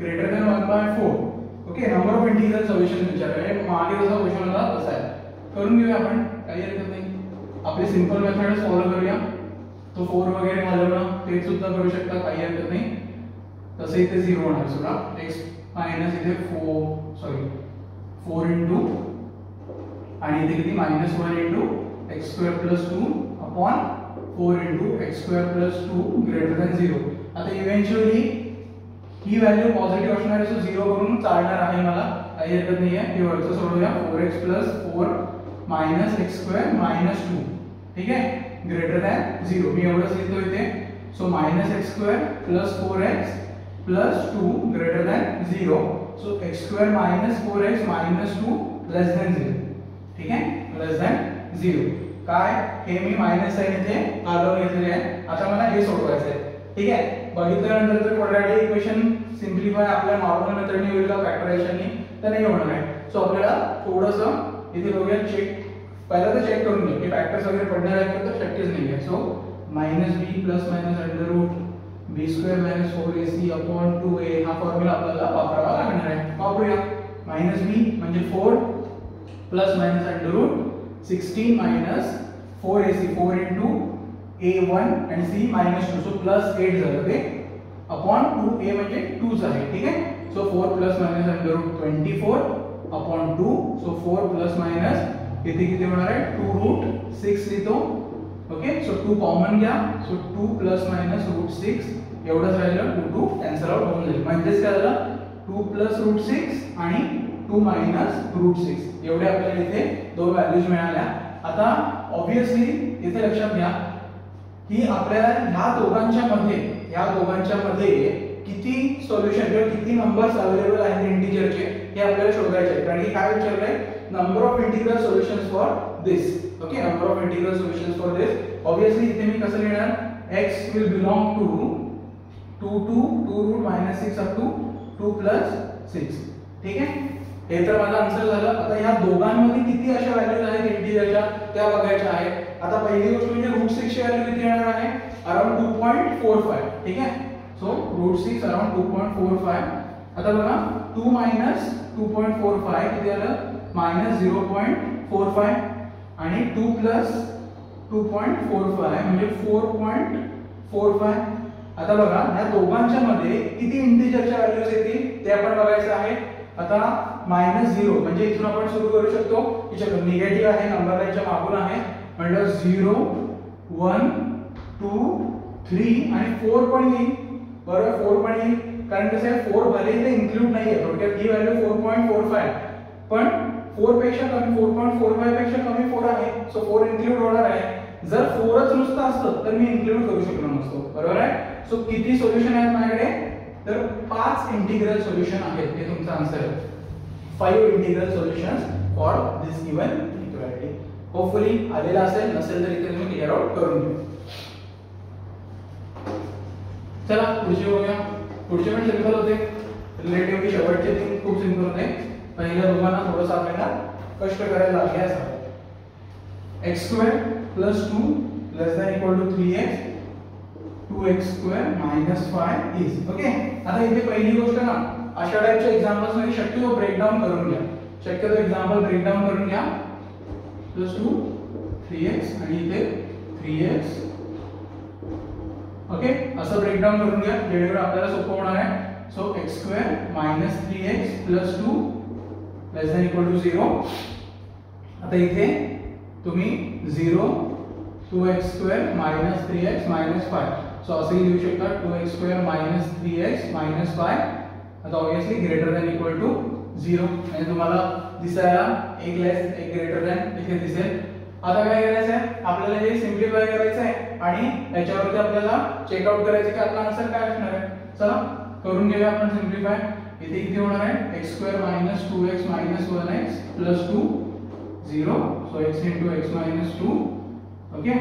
greater than one by four okay number of integral solution विचारलं मागे जसा क्वेश्चन होता तसा आहे करून घेऊया आपण. काही हरकत नाही. आपली सिंपल मेथड फॉलो करूया. तो फोर वगैरे घालवणं ते सुद्धा करू शकता काही हरकत नाही. तसे इथे झिरो होणार सुद्धा एक्स मायनस इथे फोर सॉरी फोर इंटू आणि इथे किती? Minus one into x square plus two upon four into x square plus two greater than zero आता इव्हेंच्युअली ही व्हॅल्यू पॉझिटिव्ह असणार आहे सो झिरो करून चालणार आहे मला. काही हरकत नाही आहे हे वरचं सोडूया four x plus four minus x square minus two ठीक आहे? ग्रेटर दॅन झिरो मी एवढंच लिहितो इथे. So minus x square plus four x plus two greater than zero so x square minus four x minus two less than zero ठीक आहे? Less than zero काय? हे मी मायनस आहे इथे घालवून घेतलेले आहे. आता मला हे सोडवायचं आहे ठीक आहे? बघितल्यानंतर जर क्वाड्रॅटिक इक्वेशन सिम्प्लिफाय आपल्या नॉर्मल मेथडने होईल का फॅक्टरायझेशनने तर नाही होणार आहे. सो आपल्याला थोडंसं इथे बघूया चेक पहिला तर चेक करून घ्या की फॅक्टर्स वगैरे पडणार आहेत तर शक्यच नाही आहे. So minus B plus minus under root B square minus four A C upon two A हा फॉर्म्युला आपल्याला वापरावा लागणार आहे. वापरूया. मायनस बी म्हणजे four plus minus under root sixteen minus four A C four into A one आणि C minus two so plus eight झालं ते अपॉन टू ए म्हणजे टूच आहे, ठीक आहे? So four plus minus under root twenty four upon two so four plus minus इथे किती होणार आहे? टू रूट सिक्स लिहितो. ओके सो टू कॉमन घ्या. So two plus minus root six एवढंच राहिलं. टू टू कॅन्सल आउट होऊन जाईल. म्हणजेच काय झालं? टू प्लस रूट सिक्स आणि टू मायनस रूट सिक्स एवढे आपल्याला दोन व्हॅल्यूज मिळाल्या. आता घ्या. की आपल्याला ह्या दोघांच्या मध्ये ह्या दोघांच्या मध्ये किती सोल्युशन किंवा किती नंबर्स अवेलेबल आहेत इंटिजरचे हे आपल्याला शोधायचे आहेत. कारण की काय विचारलंय? Number of integral solutions for this okay number of integral solutions for this obviously इथे मी कसं लिहिणार? X will belong to two to two root minus six up to two plus six ठीक आहे? हे तर माझा आन्सर झालं. आता ह्या दोघांमध्ये किती अशा व्हॅल्यूज आहेत इंटिजरच्या त्या बघायच्या आहेत. आता पहिली गोष्ट म्हणजे रूट सिक्स ची व्हॅल्यू किती येणार आहे? Around two point four five ठीक आहे? So root six around two point four five आता बघा two minus two point four five किती आलं? Minus zero point four five आणि two plus two point four five म्हणजे फोर पॉईंट फोर फाय आता बघा या दोघांच्या मध्ये किती इंटिजरच्या व्हॅल्यूज येतील? ते आपण बघायचं आहे. आता मायनस झिरो म्हणजे इथून आपण सुरू करू शकतो. की चलो निगेटिव्ह आहे नंबर लाईनच्या मागून आहे. म्हणलं झिरो वन टू थ्री आणि फोर पण येईल. बरोबर? फोर पण येईल. कारण कसं आहे फोर भले इथे इन्क्लूड नाहीये थोडक्यात ही value four point four five पण फोरपेक्षा कमी फोर पॉईंट फोर फायपेक्षा कमी फोर आहे. सो फोर इन्क्लूड होणार आहे. जर फोरच नुसतं असतं तर मी इन्क्लूड करू शकलो नसतो. बरोबर आहे? सो किती सोल्युशन आहेत माझ्याकडे? तर पाच इंटिग्रल सोल्युशन आहेत. हे तुमचं आन्सर आहे. Five integral solution for this given equality hopefully आलेला असेल नसेल तर इथे तुम्ही क्लिअर आउट करून घ्या चला पुढचे बघूया. पुढचे पण सिंपल होते. रिलेटिव्हली शेवटचे तीन खूप सिंपल होते. पहिल्या दोघांना थोडंसं आपल्याला कष्ट करायला लागले असं x square plus two less than equal to three x two x square minus five is okay आता इथे पहिली गोष्ट ना अशा टाईपच्या एक्झाम्पल्समध्ये शक्यतो ब्रेकडाऊन करून घ्या. शक्यतो एक्झाम्पल ब्रेकडाऊन करून घ्या. प्लस टू थ्री एक्स आणि इथे थ्री एक्स ओके असं ब्रेकडाऊन करून घ्या जेणेकरून आपल्याला सोपं होणार आहे so x square minus three x plus two less equal to आता इथे तुम्ही two x square minus three x so लिहू शकता two x square minus three x minus five आता greater than equal to zero म्हणजे तुम्हाला दिसायला एक लेस एक ग्रेटर दॅन इथे दिसेल. आता काय करायचं आहे आपल्याला हे सिम्प्लिफाय करायचं आहे आणि याच्यावरती आपल्याला चेकआउट करायचं की आपला आन्सर काय असणार आहे? चला करून घेऊया आपण सिम्प्लिफाय इथे किती होणार आहे? X square minus two x minus one x plus two zero so x into x minus two okay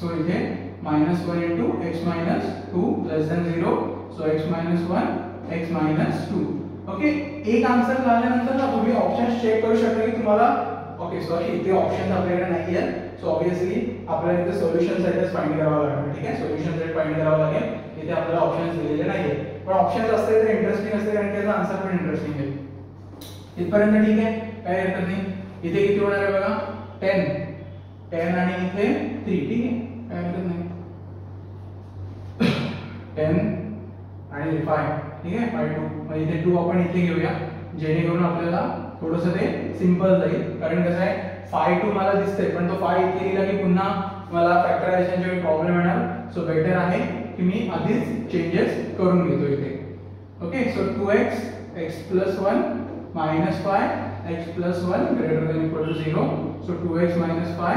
so इथे minus one into x minus two plus than zero so x minus one x minus two okay एक answer झाल्यानंतर ना तुम्ही option check करू शकता की तुम्हाला okay sorry इथे ऑप्शन आपल्याकडे नाही आहे सो ऑब्विसली आपल्याला इथे सोल्युशन सेटच फाइंड करावं लागेल, ठीक आहे? सोल्युशन सेट फाइंड करावं लागेल. इथे आपल्याला ऑप्शन्स दिलेले नाहीये. पण ऑप्शन्स असते तर इंटरेस्टिंग असते कारण त्याचा आन्सर पण इंटरेस्टिंग आहे. इथपर्यंत ठीक आहे? काय हरकत नाही इथे किती होणार आहे बघा? टेन टेन आणि इथे थ्री ठीक आहे? काय हरकत नाही. टेन आणि फाय ठीक आहे? फाय टू इथे टू आपण इथे घेऊया. जेणेकरून आपल्याला थोडंसं ते सिंपल जाईल. कारण कसं आहे फाय टू मला दिसतंय पण तो फाय इथे लिहिला की पुन्हा मला फॅक्टरायझेशनचे काही प्रॉब्लेम येणार. सो बेटर आहे की मी आधीच चेंजेस करून घेतो इथे. Okay so two x x plus one minus five x plus one greater than equal to zero so two x minus five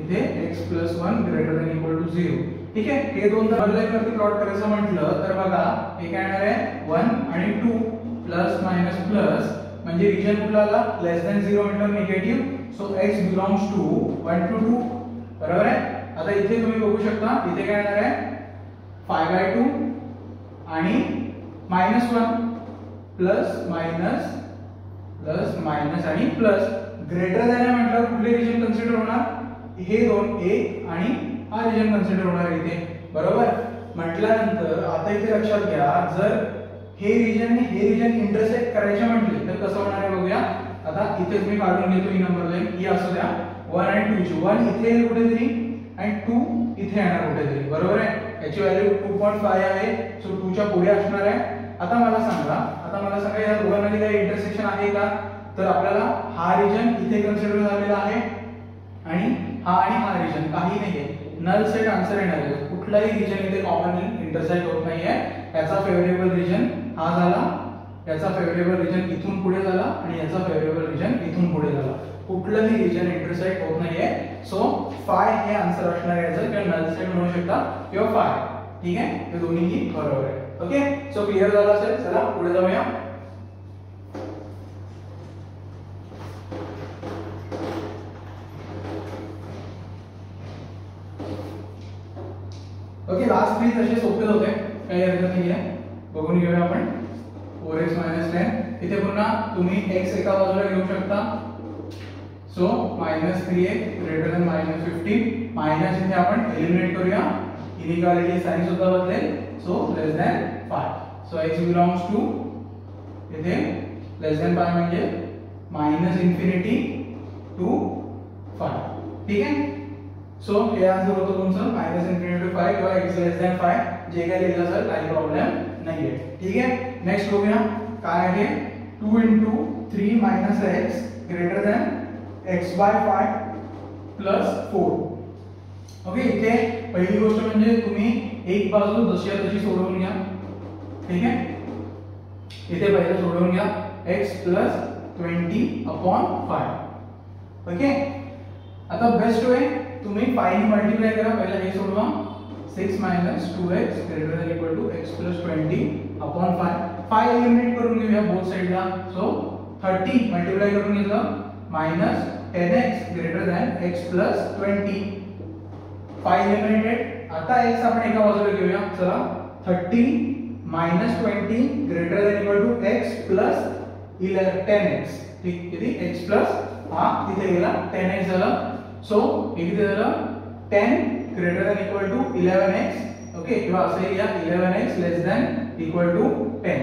इथे x plus one greater than equal to zero ठीक आहे? हे दोन जर line वरती plot करायचं म्हटलं तर बघा हे काय येणार आहे? वन आणि टू प्लस मायनस प्लस म्हणजे रिजन कुठला आला? लेस दॅन झिरो म्हटलं negative so x belongs to one to two बरोबर आहे? आता इथे तुम्ही बघू शकता इथे काय येणार आहे? फाय बाय टू आणि minus one plus minus plus minus आणि प्लस ग्रेटर दॅन म्हटलं कुठले रिजन कन्सिडर होणार? हे दोन ए आणि हा रिजन कन्सिडर होणार इथे. बरोबर? म्हटल्यानंतर आता इथे लक्षात घ्या जर हे रिजन हे रिजन इंटरसेक्ट करायचे म्हटले तर कसं होणार आहे बघूया. आता इथेच मी काढून घेतो ही नंबर लाईन ही असू द्या. वन अँड टू ची वन इथे येईल कुठेतरी आणि टू इथे येणार कुठेतरी. बरोबर आहे? याची व्हॅल्यू टू पॉईंट फाय आहे. सो टूच्या पुढे असणार आहे. आता मला सांगा. आता मला सांगा या दोघांमध्ये काही इंटरसेक्शन आहे का? तर आपल्याला हा रिजन इथे कन्सिडर झालेला आहे. आणि हा आणि हा रिजन काही नाही आहे नल सेट आन्सर येणार आहे. कुठलाही रिजन इथे कॉमनली इंटरसेक्ट होत नाहीये. याचा फेवरेबल रिजन हा झाला. याचा फेवरेबल रिजन इथून पुढे झाला आणि याचा फेवरेबल रिजन इथून पुढे झाला. कुठलंही रिजन इंटरसेक्ट होत नाहीये. सो फाय हे आन्सर असणार आहे याचं. किंवा नल सेट म्हणू शकता. किंवा फाय ठीक आहे? हे दोन्हीही बरोबर आहे. ओके सो क्लिअर झालं असेल? चला पुढे जाऊया. ओके तसे सोपे होते काही हरकत नाही आहे बघून घेऊया आपण फोर एक्स मायनस टेन इथे पुन्हा तुम्ही एक्स एका बाजूला घेऊ शकता सो मायनस थ्री एक्स इथे आपण एलिमिनेट करूया। इनिक्वालिटी साइन सुद्धा बदलेल so less than five so x belongs to इथे लेस दॅन फाय म्हणजे मायनस इन्फिनिटी टू फाय ठीक आहे सो? हे आन्सर होतं तुमचं मायनस इन्फिनिटी टू फाय किंवा एक्स लेस दॅन फाय जे काही लिहिलं असेल काही प्रॉब्लेम नाहीये ठीक आहे नेक्स्ट बघूया काय आहे two into three minus x greater than x by five okay इथे पहिली गोष्ट म्हणजे तुम्ही एक बाजू जशी आहे तशी सोडवून घ्या ठीक आहे इथे पहिलं सोडवून घ्या ट्वेंटी अपॉन फाय ओके आता बेस्ट वे तुम्ही फायनी मल्टिप्लाय करा, पहिला हे सोडवा six minus two x greater than equal to x plus twenty upon five five eliminate करून घेऊया बोथ साइडला सो थर्टी मल्टिप्लाय करून घेतलं minus ten x greater than x plus twenty five eliminated आता एक्स आपण एका बाजूला घेऊया चला thirty minus twenty greater than equal to x plus eleven ten x ठीक किती एक्स प्लस हा तिथे गेला टेन एक्स झालं सो हे किती झालं ten greater than equal to eleven x okay किंवा असं लिहा eleven x less than equal to ten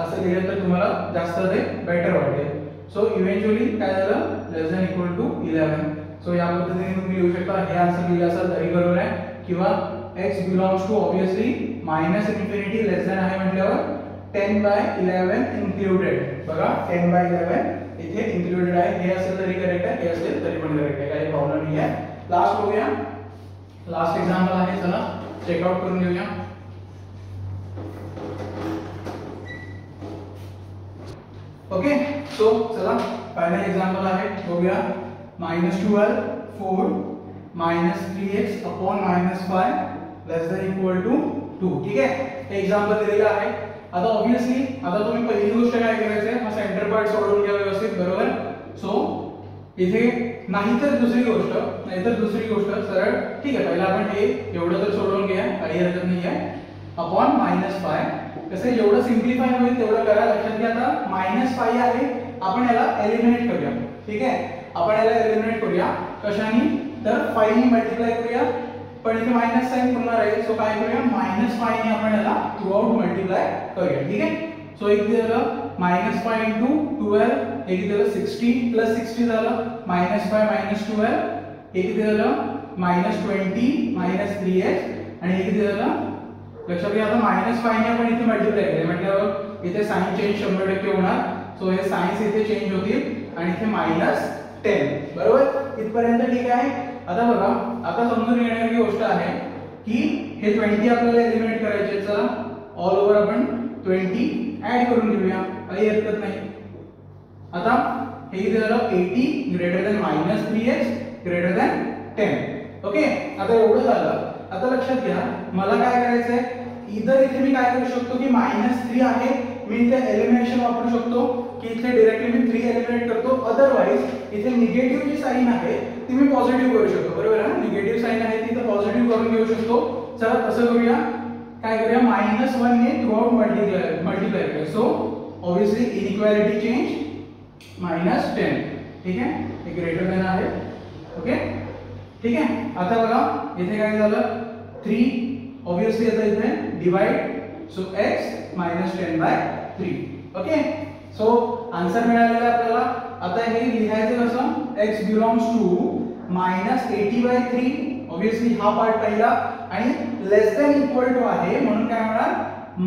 असं लिहिलं तर तुम्हाला जास्त ते बेटर वाटेल. सो इव्हेंच्युअली काय झालं? Less than equal to eleven so या पद्धतीने तुम्ही लिहू शकता. हे आन्सर लिहिलं असेल तरी बरोबर आहे. किंवा x belongs to obviously minus infinity less than आहे म्हटल्यावर 10 बाय 11 इन्क्लुडेड बघा 10 बाय 11 इथे इन्क्लुडेड आहे हे असेल तरी करेक्ट आहे हे असेल तरी पण करेक्ट आहे काही प्रॉब्लेम नाही आहे. लास्ट बघूया लास्ट एक्झाम्पल आहे, चला चेकआउट करून घेऊया. ओके सो चला फायनल एक्झाम्पल आहे बघूया minus twelve four minus three x upon minus five less than equal to two ठीक हे एक्झाम्पल दिलेलं आहे. आता ऑब्व्हियसली आता तुम्ही पहिली गोष्ट काय करायचं हा सेंटर पार्ट सोडवून घ्या व्यवस्थित बरोबर? सो इथे नाहीतर दुसरी गोष्ट नाहीतर दुसरी गोष्ट सरळ ठीक आहे पहिला आपण हे एवढं तर सोडवून घ्या काही हरकत नाही आहे. अपॉन मायनस फाय कसं जेवढं सिम्प्लिफाय होईल तेवढं करा. लक्षात घ्या आता मायनस फाय आहे आपण याला एलिमिनेट करूया. ठीक आहे? आपण याला एलिमिनेट करूया. कशाने? तर फाय मल्टिप्लाय करूया. पण इथे मायनस साईन पुन्हा राहील सो काय करूया? मायनस फाय ने आपण याला थ्रू आउट मल्टिप्लाय करूया. ठीक आहे? सो एक झालं मायनस फाय इंटू ट्वेल्व एक झालं सिक्स्टी प्लस सिक्स्टी झालं मायनस फाय मायनस ट्वेल्व एक झालं minus twenty minus three h आणि एक झालं लक्षात घ्या आता मायनस फाय ने आपण इथे मल्टिप्लाय केले म्हटल्यावर इथे साईन चेंज शंभर टक्के होणार. सो हे सायन्स इथे चेंज होतील. आणि इथे मायनस टेन बरोबर? इथपर्यंत ठीक आहे? आता बघा आता समजून येणारी गोष्ट आहे की हे ट्वेंटी आपल्याला एलिमिनेट करायचे चला ऑल ओव्हर आपण ट्वेंटी ऍड करून घेऊया. काही हरकत नाही. आता हे इथे झालं? Eighty greater than minus three x greater than ten okay आता एवढं झालं. आता लक्षात घ्या मला काय करायचंय? इतर इथे मी काय करू शकतो की मायनस थ्री आहे. मी इथे एलिमिनेशन वापरू शकतो. की इथे डिरेक्टली मी थ्री एलिमिनेट करतो. अदरवाईज इथे निगेटिव्ह जी साईन आहे ती मी पॉझिटिव्ह करू शकतो. बरोबर आहे निगेटिव्ह साईन आहे ती तर पॉझिटिव्ह करून घेऊ शकतो. चला तसं करूया. काय करूया? मायनस वन ने थ्रू आउट मल्टिप्लाय मल्टिप्लाय करूया. So obviously inequality change minus ten ठीक आहे? हे ग्रेटर दॅन आहे. ओके ठीक आहे? आता बघा इथे काय झालं? थ्री ऑब्विसली आता इथे divide so x minus ten by three okay so answer मिळालेला आपल्याला. आता हे लिहायचं कसं? X belongs to minus eighty by three obviously हा पार्ट पहिला. आणि लेस दॅन इक्वल टू आहे म्हणून काय होणार?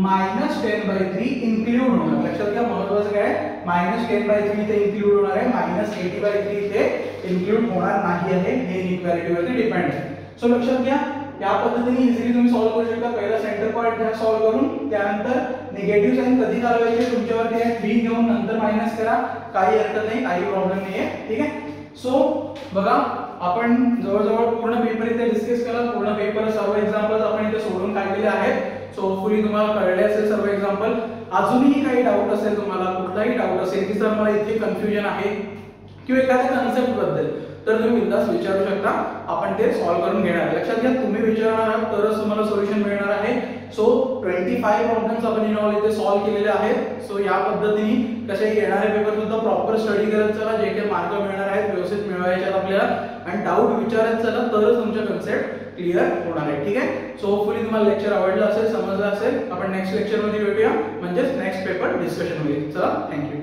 Minus ten by three include होणार. लक्षात घ्या महत्वाचं काय मायनस टेन बाय थ्री इथे इन्क्लूड होणार आहे. मायनस एटी बाय थ्री इथे इन्क्लूड होणार नाही आहे. हे इनक्वॅलिटीवरती डिपेंड आहे. सो लक्षात घ्या या पद्धतीने इझिली तुम्ही सॉल्व्ह करू शकता. पहिला सेंटर पार्ट घ्या सॉल्व्ह करून. त्यानंतर निगेटिव्ह साईन कधी चालवायचे? तुमच्यावरती आहे. थ्री घेऊन नंतर मायनस करा. काही हरकत नाही काही प्रॉब्लेम नाही आहे ठीक आहे? सो बघा आपण जवळजवळ पूर्ण पेपर इथे डिस्कस केला पूर्ण पेपर सर्व एक्झाम्पल आपण इथे सोडून काढलेले आहेत? सो होपफुली तुम्हाला कळले असेल सर्व एक्झाम्पल अजूनही काही डाऊट असेल तुम्हाला कुठलाही डाऊट असेल की सर मला इथे कन्फ्युजन आहे किंवा एखाद्या कन्सेप्टबद्दल तर तुम्ही बिंदास विचारू शकता आपण ते सॉल्व्ह करून घेणार. लक्षात घ्या तुम्ही विचारणार आहात तरच तुम्हाला सोल्युशन मिळणार आहे. सो ट्वेंटी फाय प्रॉब्लेम्स आपण इनॉल इथे सॉल्व्ह केलेले आहेत. सो या पद्धतीने कसे येणारे पेपर सुद्धा प्रॉपर स्टडी करत चला जे काही मार्क मिळणार आहेत व्यवस्थित मिळवायचे आपल्याला. आणि डाऊट विचारत चला तरच तुमच्या कन्सेप्ट क्लिअर होणार आहे. ठीक आहे? सो होपफुली तुम्हाला लेक्चर आवडलं असेल समजलं असेल. आपण नेक्स्ट लेक्चरमध्ये भेटूया. म्हणजेच नेक्स्ट पेपर डिस्कशन होईल चला थँक्यू